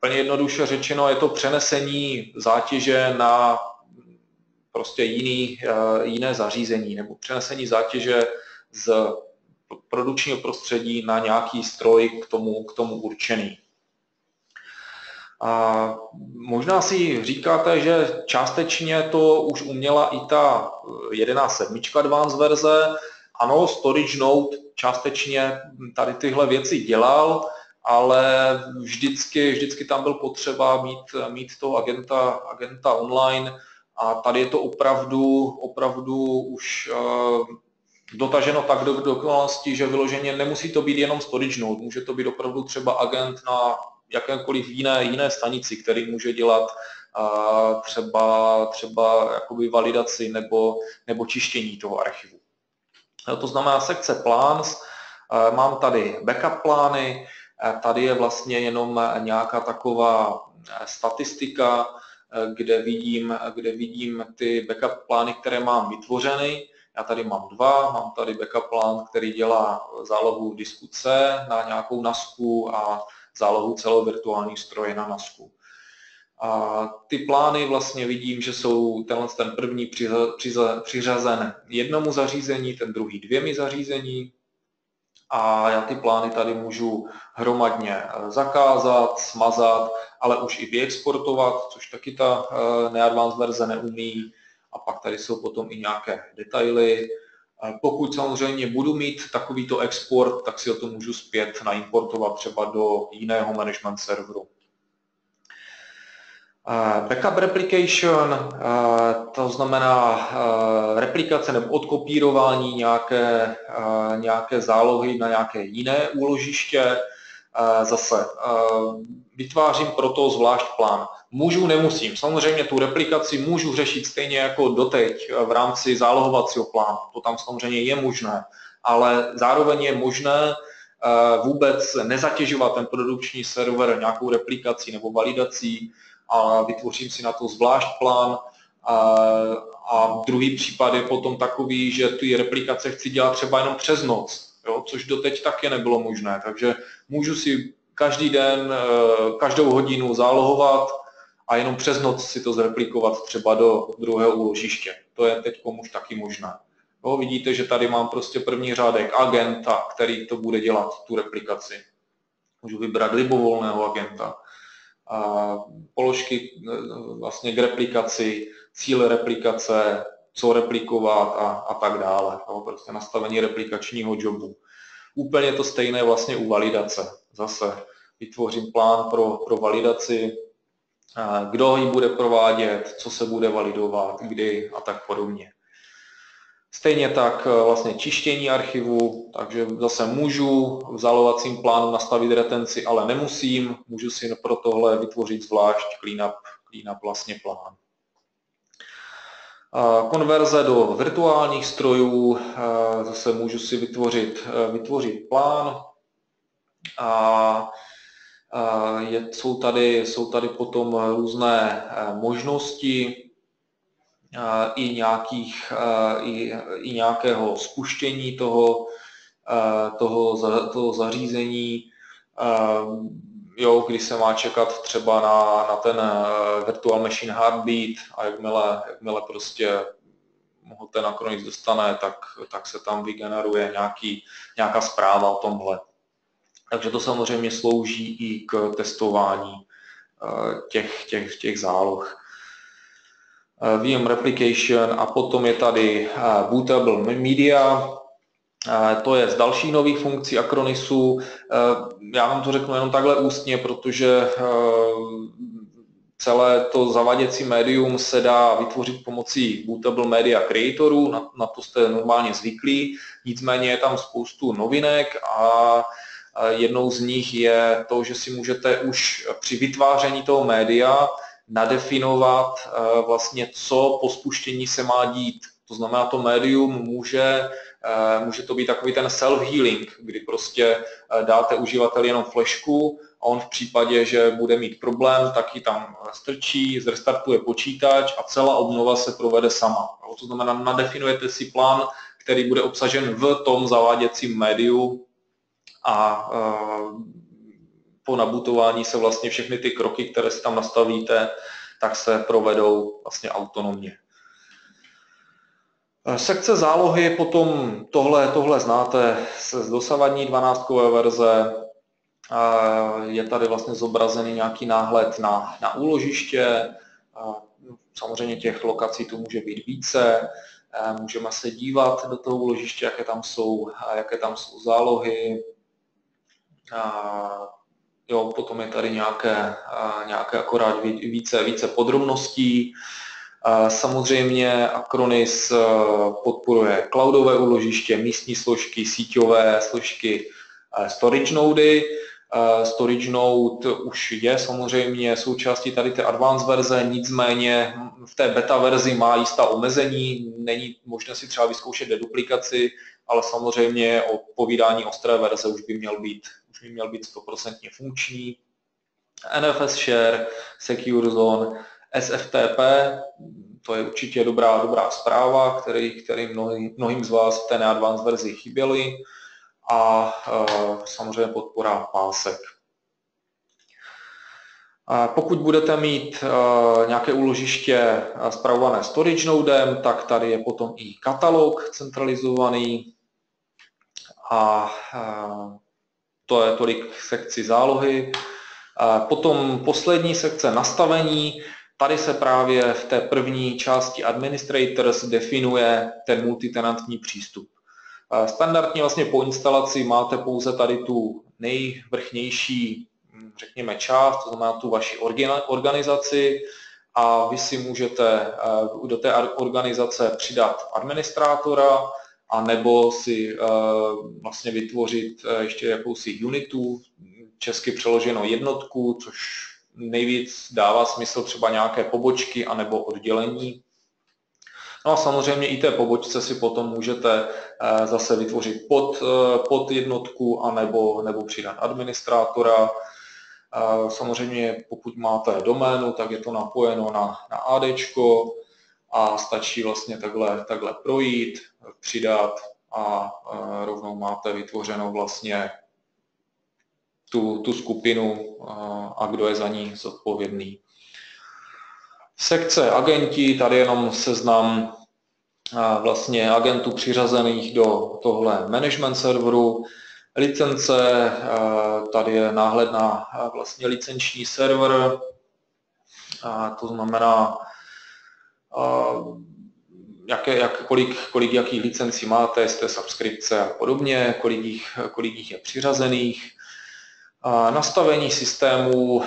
Plně jednoduše řečeno je to přenesení zátěže na prostě jiný, jiné zařízení nebo přenesení zátěže z produkčního prostředí na nějaký stroj k tomu, k tomu určený. A možná si říkáte, že částečně to už uměla i ta 11.7 Advanced verze. Ano, Storage Note částečně tady tyhle věci dělal, ale vždycky, vždycky tam byl potřeba mít, mít toho agenta, agenta online A tady je to opravdu, opravdu už dotaženo tak do dokonalosti, že vyloženě nemusí to být jenom storage node, může to být opravdu třeba agent na jakékoliv jiné, jiné stanici, který může dělat uh, třeba, třeba jakoby validaci nebo, nebo čištění toho archivu. No, to znamená sekce plans, mám tady backup plány, tady je vlastně jenom nějaká taková statistika, kde vidím, kde vidím ty backup plány, které mám vytvořeny. Já tady mám dva, mám tady backup plán, který dělá zálohu disku C na nějakou NASku a zálohu celého virtuální stroje na NASku. A ty plány vlastně vidím, že jsou tenhle ten první přiřazen jednomu zařízení, ten druhý dvěmi zařízení. A já ty plány tady můžu hromadně zakázat, smazat, ale už i vyexportovat, což taky ta eh, neadvanced verze neumí a pak tady jsou potom i nějaké detaily. Pokud samozřejmě budu mít takovýto export, tak si o to můžu zpět naimportovat třeba do jiného management serveru. Backup replication, to znamená replikace nebo odkopírování nějaké, nějaké zálohy na nějaké jiné úložiště. Zase vytvářím proto zvlášť plán. Můžu, nemusím. Samozřejmě tu replikaci můžu řešit stejně jako doteď v rámci zálohovacího plánu. To tam samozřejmě je možné, ale zároveň je možné eh, vůbec nezatěžovat ten produkční server nějakou replikací nebo validací a vytvořím si na to zvlášť plán. A, druhý případ je potom takový, že ty replikace chci dělat třeba jenom přes noc, jo, což doteď taky nebylo možné. Takže můžu si každý den, eh, každou hodinu zálohovat a jenom přes noc si to zreplikovat třeba do druhého úložiště. To je teď už taky možné. Jo, vidíte, že tady mám prostě první řádek agenta, který to bude dělat, tu replikaci. Můžu vybrat libovolného agenta. A položky eh, vlastně k replikaci, cíle replikace, co replikovat a, a tak dále. Jo, prostě nastavení replikačního jobu. Úplně to stejné vlastně u validace. Zase vytvořím plán pro, pro validaci, kdo ji bude provádět, co se bude validovat, kdy a tak podobně. Stejně tak e, vlastně čištění archivu, takže zase můžu v zálovacím plánu nastavit retenci, ale nemusím, můžu si pro tohle vytvořit zvlášť cleanup, cleanup vlastně plán. Konverze do virtuálních strojů, e, zase můžu si vytvořit, e, vytvořit plán. A je, jsou, tady, jsou tady potom různé e, možnosti i, nějakých, i, i nějakého spuštění toho, toho, toho zařízení, jo, kdy se má čekat třeba na, na ten e, virtual machine heartbeat a jakmile, jakmile prostě ho ten nakonec dostane, tak, tak se tam vygeneruje nějaký, nějaká zpráva o tomhle. Takže to samozřejmě slouží i k testování eh, těch, těch, těch záloh. Eh, VM Replication a potom je tady eh, Bootable Media, to je z dalších nových funkcí Acronisu. Já vám to řeknu jenom takhle ústně, protože celé to zavaděcí médium se dá vytvořit pomocí Bootable Media Creatorů, na, na to jste normálně zvyklí, nicméně je tam spoustu novinek a Jednou z nich je to, že si můžete už při vytváření toho média nadefinovat eh, vlastně, co po spuštění se má dít. To znamená, to médium může, eh, může to být takový ten self-healing, kdy prostě eh, dáte uživateli jenom flešku a on v případě, že bude mít problém, tak ji tam strčí, zrestartuje počítač a celá obnova se provede sama. To znamená, nadefinujete si plán, který bude obsažen v tom zaváděcím médiu, a po nabutování se vlastně všechny ty kroky, které si tam nastavíte, tak se provedou vlastně autonomně. Sekce zálohy potom tohle, tohle znáte z dosavadní 12 verze. Je tady vlastně zobrazený nějaký náhled na, na úložiště. Samozřejmě těch lokací tu může být více. Můžeme se dívat do toho úložiště, jaké tam jsou, jaké tam jsou zálohy, jo, potom je tady nějaké, nějaké akorát více, více podrobností. Samozřejmě Acronis podporuje cloudové úložiště, místní složky, síťové složky, storage nody. Storage Node už je samozřejmě součástí tady té advanced verze, nicméně v té beta verzi má jistá omezení, není možné si třeba vyzkoušet deduplikaci, ale samozřejmě o povídání ostré verze už by měl být, už by měl být 100% funkční. NFS Share, Secure Zone, SFTP, to je určitě dobrá, dobrá zpráva, který, který mnohý, mnohým z vás v té neadvanced verzi chyběly a e, samozřejmě podpora pásek. Pokud budete mít e, nějaké úložiště zpravované storage nodem, tak tady je potom i katalog centralizovaný a e, to je tolik sekci zálohy. Potom poslední sekce nastavení. Tady se právě v té první části Administrators definuje ten multitenantní přístup. Standardně vlastně po instalaci máte pouze tady tu nejvrchnější, hm, řekněme, část, to znamená tu vaši organizaci a vy si můžete eh, do té organizace přidat administrátora a nebo si eh, vlastně vytvořit eh, ještě jakousi unitu, česky přeloženo jednotku, což nejvíc dává smysl třeba nějaké pobočky anebo oddělení No a samozřejmě i té pobočce si potom můžete eh, zase vytvořit pod, eh, pod jednotku anebo, nebo přidat administrátora. Eh, samozřejmě pokud máte doménu, tak je to napojeno na, na AD a stačí vlastně takhle, takhle projít, přidat a rovnou máte vytvořenou vlastně tu, tu skupinu a kdo je za ní zodpovědný. Sekce agenti, tady jenom seznam vlastně agentů přiřazených do tohle management serveru. Licence, tady je náhled na vlastně licenční server, to znamená, jaké, jak, kolik, kolik jakých licencí máte, jestli subskripce a podobně, kolik jich, kolik jich je přiřazených. Nastavení systému,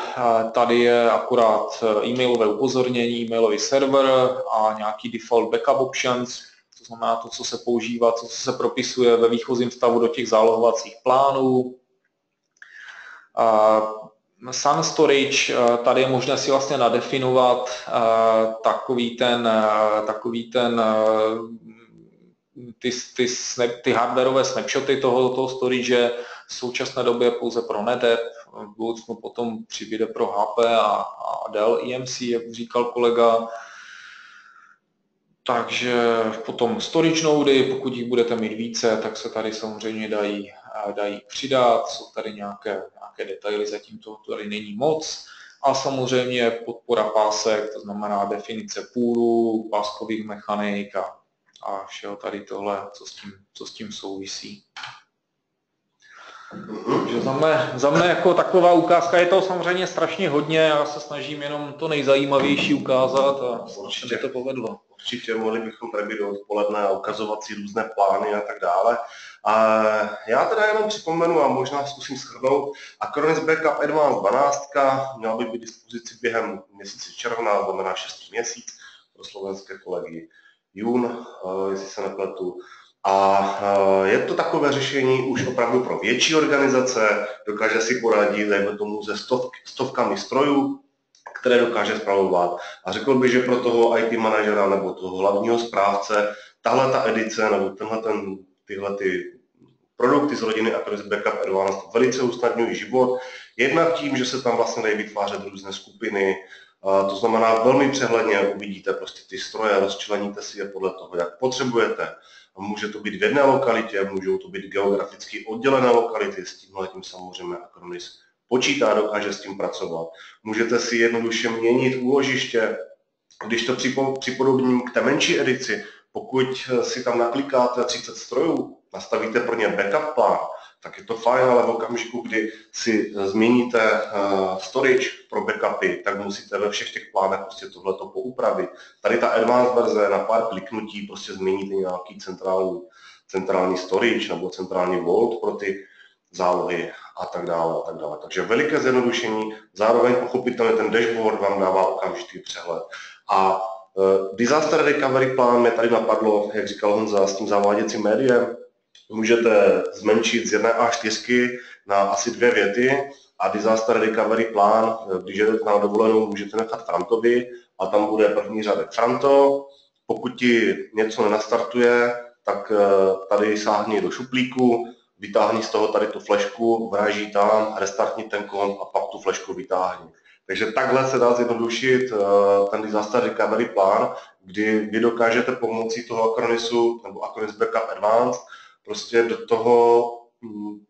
tady je akurát e-mailové upozornění, e-mailový server a nějaký default backup options, to znamená to, co se používá, co se propisuje ve výchozím stavu do těch zálohovacích plánů. Sun Storage, tady je možné si vlastně nadefinovat takový ten, takový ten ty, ty, ty hardwareové snapshoty toho, toho storage v současné době pouze pro NetApp, v budoucnu potom přibude pro HP a, a Dell EMC, jak říkal kolega. Takže potom storage nody, pokud jich budete mít více, tak se tady samozřejmě dají, dají přidat, jsou tady nějaké, nějaké detaily, zatím to tady není moc. A samozřejmě podpora pásek, to znamená definice půlu, páskových mechanik a, a všeho tady tohle, co s tím, co s tím souvisí. Takže za mne, za mne jako taková ukázka je to samozřejmě strašně hodně, já se snažím jenom to nejzajímavější ukázat a určitě to povedlo. Určitě mohli bychom tady být odpoledne a ukazovat si různé plány a tak dále. A já teda jenom připomenu a možná zkusím shrnout, Acronis Backup Advanced 12 měla by být dispozici během měsíce června, znamená 6 měsíc pro slovenské kolegy jun, eh, jestli se nepletu. A eh, je to takové řešení už opravdu pro větší organizace, dokáže si poradit, dejme tomu, ze stov, stovkami strojů, které dokáže zpravovat. A řekl bych, že pro toho IT manažera nebo toho hlavního správce tahle ta edice nebo tenhle ten, tyhle ty produkty z rodiny Acronis Backup Advanced velice usnadňují život. Jednak tím, že se tam vlastně dají vytvářet různé skupiny, to znamená, velmi přehledně uvidíte prostě ty stroje, rozčleníte si je podle toho, jak potřebujete. Může to být v jedné lokalitě, můžou to být geograficky oddělené lokality, s tímhle tím samozřejmě Acronis počítá, dokáže s tím pracovat. Můžete si jednoduše měnit úložiště, když to připodobním k té menší edici, pokud si tam naklikáte 30 strojů, nastavíte pro ně backup plán, tak je to fajn, ale v okamžiku, kdy si změníte uh, storage pro backupy, tak musíte ve všech těch plánech prostě tohleto poupravit. Tady ta advanced verze na pár kliknutí prostě změníte nějaký centrální, centrální storage nebo centrální vault pro ty zálohy a tak dále a tak dále. Takže veliké zjednodušení, zároveň pochopitelně ten dashboard vám dává okamžitý přehled. A disaster recovery plán mě tady napadlo, jak říkal Honza, s tím zaváděcím médiem. Můžete zmenšit z jedné A4 na asi dvě věty a disaster recovery plán, když jdete na dovolenou, můžete nechat Frantovi a tam bude první řadek Franto. Pokud ti něco nenastartuje, tak tady sáhni do šuplíku, vytáhni z toho tady tu flešku, vraží tam, restartni ten kont a pak tu flešku vytáhni. Takže takhle se dá zjednodušit uh, ten disaster recovery plán, kdy vy dokážete pomocí toho Acronisu nebo Acronis Backup Advanced prostě do toho um,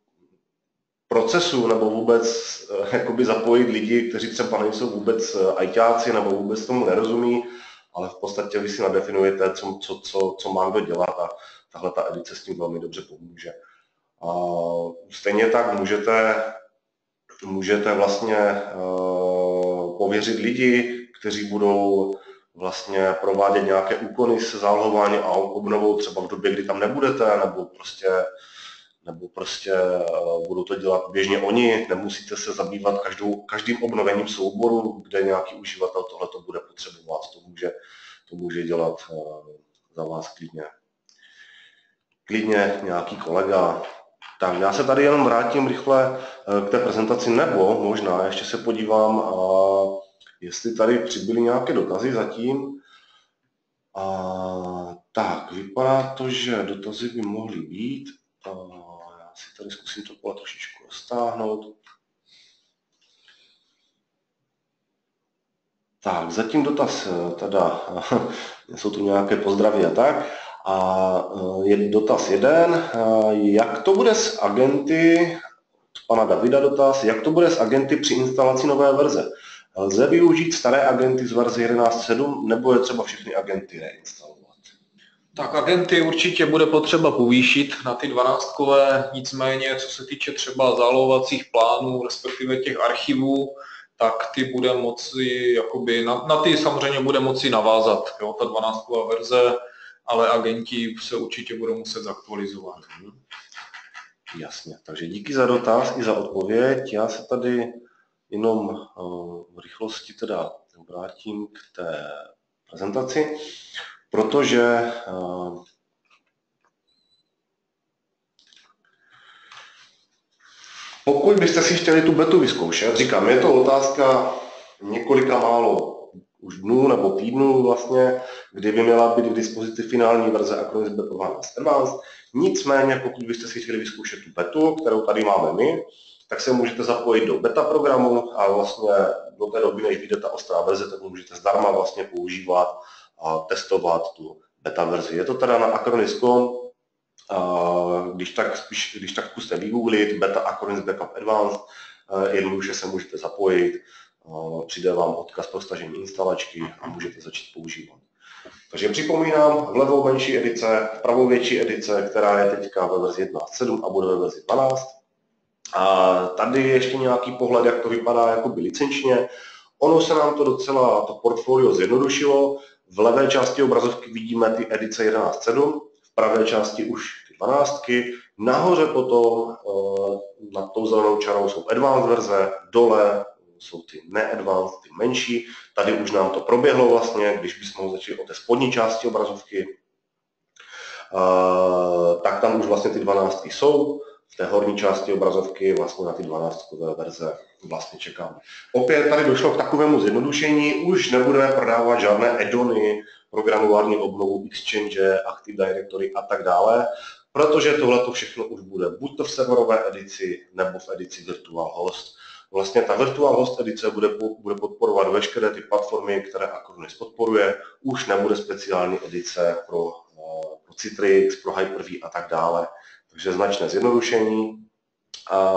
procesu nebo vůbec uh, jakoby zapojit lidi, kteří třeba nejsou vůbec uh, ajťáci nebo vůbec tomu nerozumí, ale v podstatě vy si nadefinujete, co, co, co, co má kdo dělat a tahle ta edice s tím velmi dobře pomůže. A stejně tak můžete, můžete vlastně uh, pověřit lidi, kteří budou vlastně provádět nějaké úkony se zálohování a obnovou třeba v době, kdy tam nebudete, nebo prostě nebo prostě uh, budou to dělat běžně oni, nemusíte se zabývat každou, každým obnovením souboru, kde nějaký uživatel tohle to bude potřebovat, to může, to může dělat uh, za vás klidně. Klidně nějaký kolega, tak já se tady jenom vrátím rychle eh, k té prezentaci, nebo možná ještě se podívám, a jestli tady přibyly nějaké dotazy zatím. A, tak, vypadá to, že dotazy by mohly být. A, já si tady zkusím to pole trošičku roztáhnout. Tak, zatím dotaz, eh, teda, <laughs> jsou tu nějaké pozdravy a tak. A e, je dotaz jeden, e, jak to bude s agenty, pana Davida dotaz, jak to bude s agenty při instalaci nové verze? Lze využít staré agenty z verze 11.7 nebo je třeba všechny agenty reinstalovat? Tak agenty určitě bude potřeba povýšit na ty dvanáctkové, nicméně co se týče třeba zálohovacích plánů, respektive těch archivů, tak ty bude moci, jakoby, na, na ty samozřejmě bude moci navázat. Jo, ta dvanáctková verze ale agenti se určitě budou muset zaktualizovat. Jasně, takže díky za dotaz i za odpověď. Já se tady jenom eh, v rychlosti teda vrátím k té prezentaci, protože eh, pokud byste si chtěli tu betu vyzkoušet, říkám, je to otázka několika málo už dnů nebo týdnů vlastně, kdy by měla být k dispozici finální verze Acronis Beta 12 Advanced. Nicméně, pokud byste si chtěli vyzkoušet tu betu, kterou tady máme my, tak se můžete zapojit do beta programu a vlastně do té doby, než vyjde ta ostrá verze, tak můžete zdarma vlastně používat a testovat tu beta verzi. Je to teda na Acronis.com, když tak, spíš, když tak zkuste vygooglit beta Acronis Backup Advanced, jednoduše se můžete zapojit přijde vám odkaz pro stažení instalačky a můžete začít používat. Takže připomínám, vlevo menší edice, vpravo větší edice, která je teďka ve verzi 1.7 a bude ve verzi 12. A tady ještě nějaký pohled, jak to vypadá jakoby licenčně. Ono se nám to docela, to portfolio zjednodušilo. V levé části obrazovky vidíme ty edice 11.7, v pravé části už ty 12. Nahoře potom eh, nad tou zelenou čarou jsou advanced verze, dole jsou ty ne-advanced, ty menší. Tady už nám to proběhlo vlastně, když bychom začali od té spodní části obrazovky, tak tam už vlastně ty dvanáctky jsou. Té horní části obrazovky vlastně na ty dvanáctkové verze vlastně čekám. Opět tady došlo k takovému zjednodušení, už nebudeme prodávat žádné edony, programování obnovu, exchange, Active Directory a tak dále, protože tohle to všechno už bude buď to v serverové edici nebo v edici Virtual Host. Vlastně ta Virtual Host edice bude, bude podporovat veškeré ty platformy, které Acronis podporuje. Už nebude speciální edice pro, eh, pro Citrix, pro Hyper-V a tak dále. Takže značné zjednodušení. A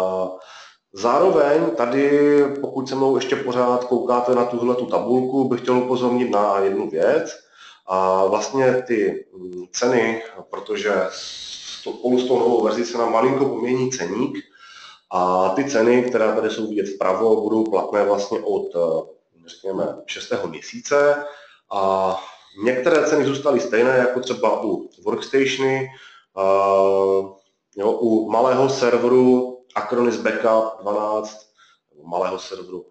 zároveň tady, pokud se mnou ještě pořád koukáte na tuhle tu tabulku, bych chtěl upozornit na jednu věc. A vlastně ty mm, ceny, protože spolu s tou novou verzi se nám malinko pomění ceník, a ty ceny, které tady jsou vidět vpravo, budou platné vlastně od, eh, řekněme, 6. měsíce. A některé ceny zůstaly stejné, jako třeba u workstationy, jo, u malého serveru Acronis Backup 12, malého serveru,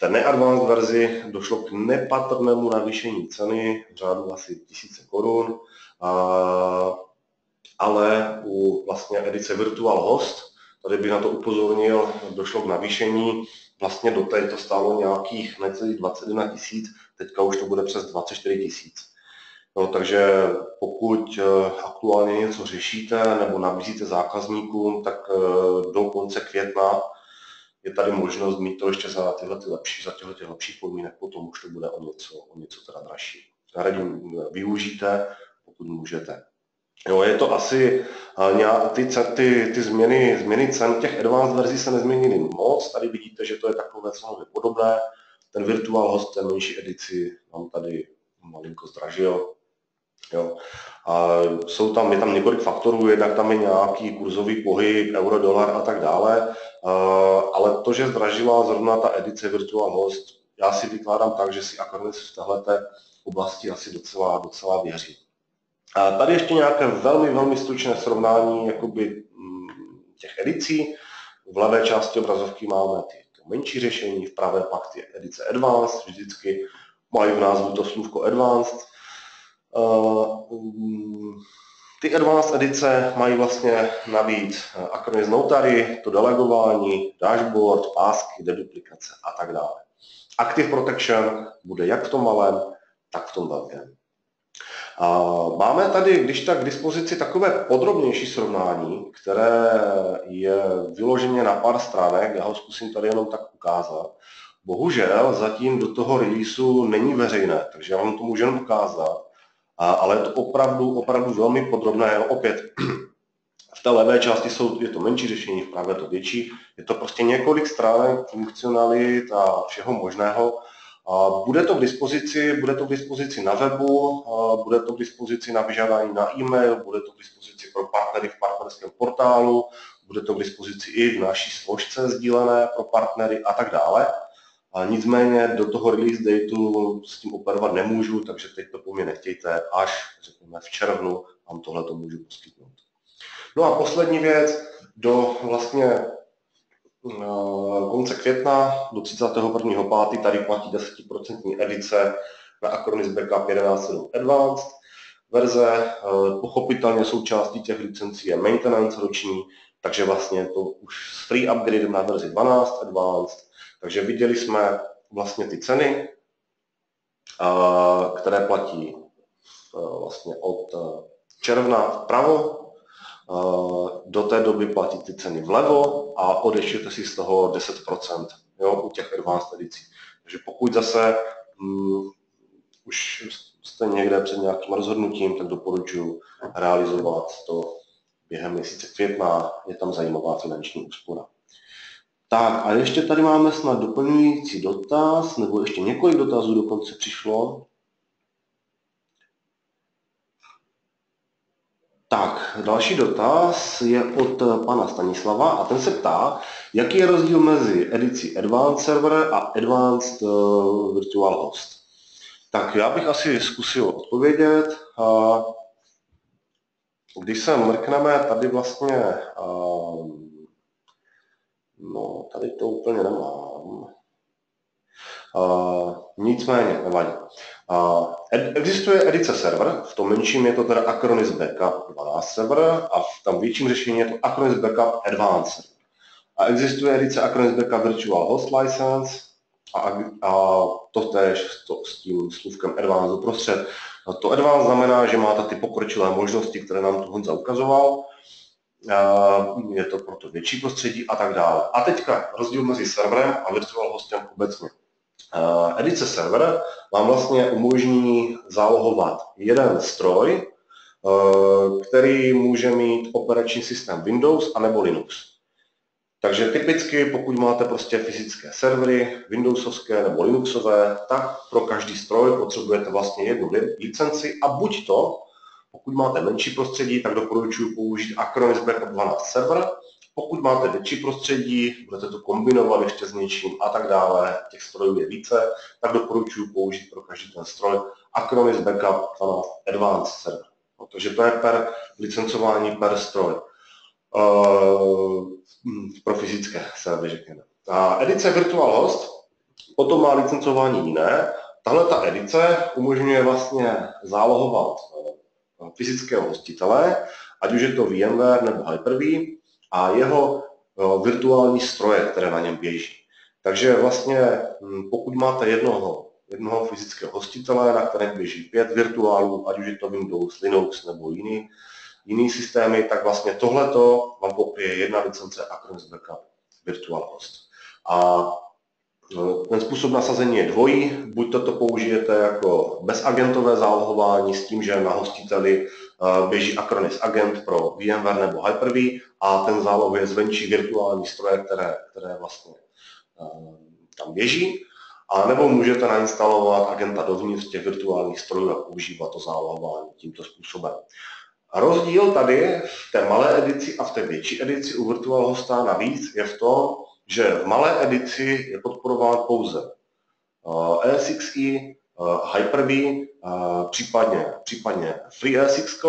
té neadvanced verzi došlo k nepatrnému navýšení ceny v řádu asi tisíce korun, ale u vlastně edice Virtual Host, tady by na to upozornil, došlo k navýšení, vlastně do té to stálo nějakých necelých 21 tisíc, teďka už to bude přes 24 tisíc. No, takže pokud eh, aktuálně něco řešíte nebo nabízíte zákazníkům, tak eh, do konce května je tady možnost mít to ještě za tyhle ty lepší, za tyhle ty lepší podmínek, potom už to bude o něco, o něco teda dražší. Radím, využijte, pokud můžete. Jo, je to asi, ty, ty, ty změny, změny cen těch advanced verzí se nezměnily moc, tady vidíte, že to je takové cenově podobné, ten virtual host, ten menší edici nám tady malinko zdražil, Jo. A jsou tam, je tam několik faktorů, jednak tam je nějaký kurzový pohyb, euro, dolar a tak dále, ale to, že zdražila zrovna ta edice Virtual Host, já si vykládám tak, že si Acronis v této oblasti asi docela, docela věří. A tady ještě nějaké velmi, velmi stručné srovnání jakoby, mm, těch edicí. V levé části obrazovky máme ty menší řešení, v pravé pak ty edice Advanced, vždycky mají v názvu to slůvko Advanced. Mm, ty advanced edice mají vlastně navíc Acronis Notary, to delegování, dashboard, pásky, deduplikace a tak dále. Active Protection bude jak v tom malém, tak v tom velkém. Máme tady, když tak k dispozici takové podrobnější srovnání, které je vyloženě na pár stránek, já ho zkusím tady jenom tak ukázat. Bohužel zatím do toho releaseu není veřejné, takže já vám to můžu jenom ukázat, ale je to opravdu, opravdu velmi podrobné. Opět, <clears throat> v té levé části jsou, je to menší řešení, v pravé to větší. Je to prostě několik stránek funkcionalit a všeho možného. Bude to k dispozici, bude to k dispozici na webu, bude to k dispozici na vyžádání na e-mail, bude to k dispozici pro partnery v partnerském portálu, bude to k dispozici i v naší složce sdílené pro partnery a tak dále. A nicméně do toho release dateu s tím operovat nemůžu, takže teď to po mě nechtějte, až řekněme v červnu vám tohle to můžu poskytnout. No a poslední věc, do vlastně Eh, konce května do 31.5. tady platí 10% edice na Acronis Backup 11.7 Advanced verze. Eh, pochopitelně součástí těch licencí je maintenance roční, takže vlastně to už s free upgrade na verzi 12 Advanced. Takže viděli jsme vlastně ty ceny, které platí vlastně od června vpravo do té doby platí ty ceny vlevo a odeštěte si z toho 10% jo, u těch advanced edicí. Takže pokud zase um, už jste někde před nějakým rozhodnutím, tak doporučuji realizovat to během měsíce května, je tam zajímavá finanční úspora. Tak a ještě tady máme snad doplňující dotaz, nebo ještě několik dotazů dokonce přišlo. Tak, další dotaz je od pana Stanislava a ten se ptá, jaký je rozdíl mezi edicí Advanced Server a Advanced uh, Virtual Host. Tak já bych asi zkusil odpovědět. Když se mrkneme, tady vlastně, no tady to úplně nemám. Nicméně, nevadí. Existuje edice server, v tom menším je to teda Acronis Backup 12 server a v tom větším řešení je to Acronis Backup Advanced. A existuje edice Acronis Backup Virtual Host License a, a to též to, s tím slůvkem Advanced uprostřed. To Advanced znamená, že máte ty pokročilé možnosti, které nám tu Honza ukazoval. Je to proto větší prostředí a tak dále. A teďka rozdíl mezi serverem a virtual hostem obecně. Edice server vám vlastně umožní zálohovat jeden stroj, eh, který může mít operační systém Windows anebo Linux. Takže typicky, pokud máte prostě fyzické servery, Windowsovské nebo Linuxové, tak pro každý stroj potřebujete vlastně jednu licenci a buď to, pokud máte menší prostředí, tak doporučuji použít Acronis Backup 12 server, pokud máte větší prostředí, budete to kombinovat ještě s něčím a tak dále, těch strojů je více, tak doporučuji použít pro každý ten stroj Acronis Backup 12 Advanced Server. Protože to je per licencování per stroj. Uh, pro fyzické servery, řekněme. A edice Virtual Host Potom má licencování jiné. Tahle ta edice umožňuje vlastně zálohovat eh, fyzického hostitele, ať už je to VMware nebo Hyper-V a jeho eh, virtuální stroje, které na něm běží. Takže vlastně hm, pokud máte jednoho, jednoho fyzického hostitele, na kterém běží pět virtuálů, ať už je to Windows, Linux nebo jiný, jiný systémy, tak vlastně tohleto vám pokryje jedna licence Acronis Backup Virtual Host. A ten způsob nasazení je dvojí, buď toto použijete jako bezagentové zálohování s tím, že na hostiteli e, běží Acronis Agent pro VMware nebo Hyper-V a ten zálohuje zvenčí virtuální stroje, které, které vlastně e, tam běží. A nebo můžete nainstalovat agenta dovnitř těch virtuálních strojů a používat to zálohování tímto způsobem. Rozdíl tady v té malé edici a v té větší edici u Virtual Hosta navíc je v tom, že v malé edici je podporován pouze ESXi, eh, e eh, Hyper-V, eh, případně, případně FreeESX.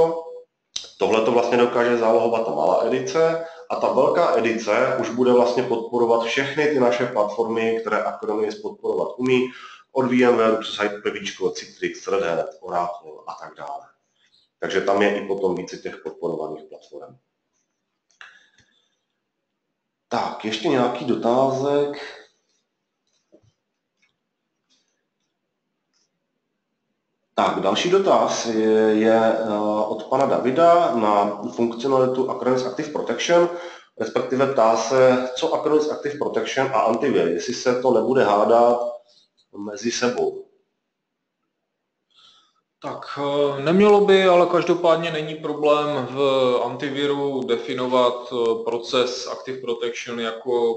Tohle to vlastně dokáže zálohovat ta malá edice a ta velká edice už bude vlastně podporovat všechny ty naše platformy, které Acronis podporovat umí, od VMware přes Hyper-V, Citrix, Red Hat, Oracle a tak dále. Takže tam je i potom více těch podporovaných platform. Tak, ještě nějaký dotázek. Tak, další dotaz je, je eh, od pana Davida na funkcionalitu Acronis Active Protection, respektive ptá se, co Acronis Active Protection a antivir, jestli se to nebude hádat mezi sebou. Tak eh, nemělo by, ale každopádně není problém v antiviru definovat eh, proces Active Protection jako,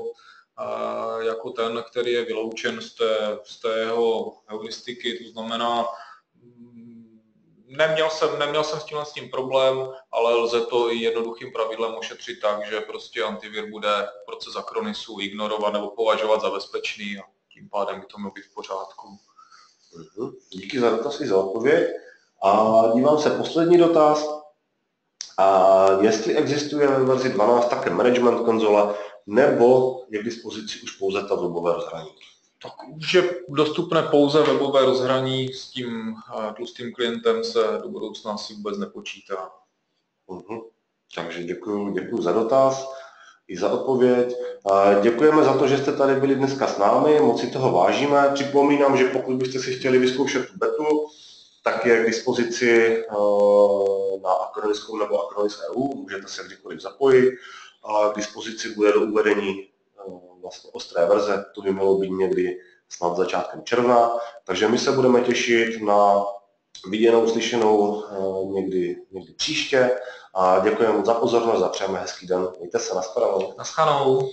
eh, jako ten, který je vyloučen z té, z té jeho heuristiky. To znamená, mm, neměl jsem, neměl jsem s tím, s tím problém, ale lze to i jednoduchým pravidlem ošetřit tak, že prostě antivir bude proces Acronisu ignorovat nebo považovat za bezpečný a tím pádem by to mělo být v pořádku. Díky za dotaz i za odpověď. A dívám se, poslední dotaz. A jestli existuje ve verzi 12 také management konzole, nebo je k dispozici už pouze ta webové rozhraní? Tak už je dostupné pouze webové rozhraní, s tím eh, tlustým klientem se do budoucna asi vůbec nepočítá. Uh-huh. Takže děkuji, děkuji za dotaz i za odpověď. Děkujeme za to, že jste tady byli dneska s námi, moc si toho vážíme. Připomínám, že pokud byste si chtěli vyzkoušet tu betu, tak je k dispozici eh, na Acronisku nebo Acronis EU, můžete se kdykoliv zapojit. A k dispozici bude do uvedení eh, vlastně ostré verze, to by mělo být někdy snad začátkem června, takže my se budeme těšit na viděnou, slyšenou eh, někdy, někdy příště a děkujeme za pozornost a přejeme hezký den. Mějte se, nashledanou. Naschledanou.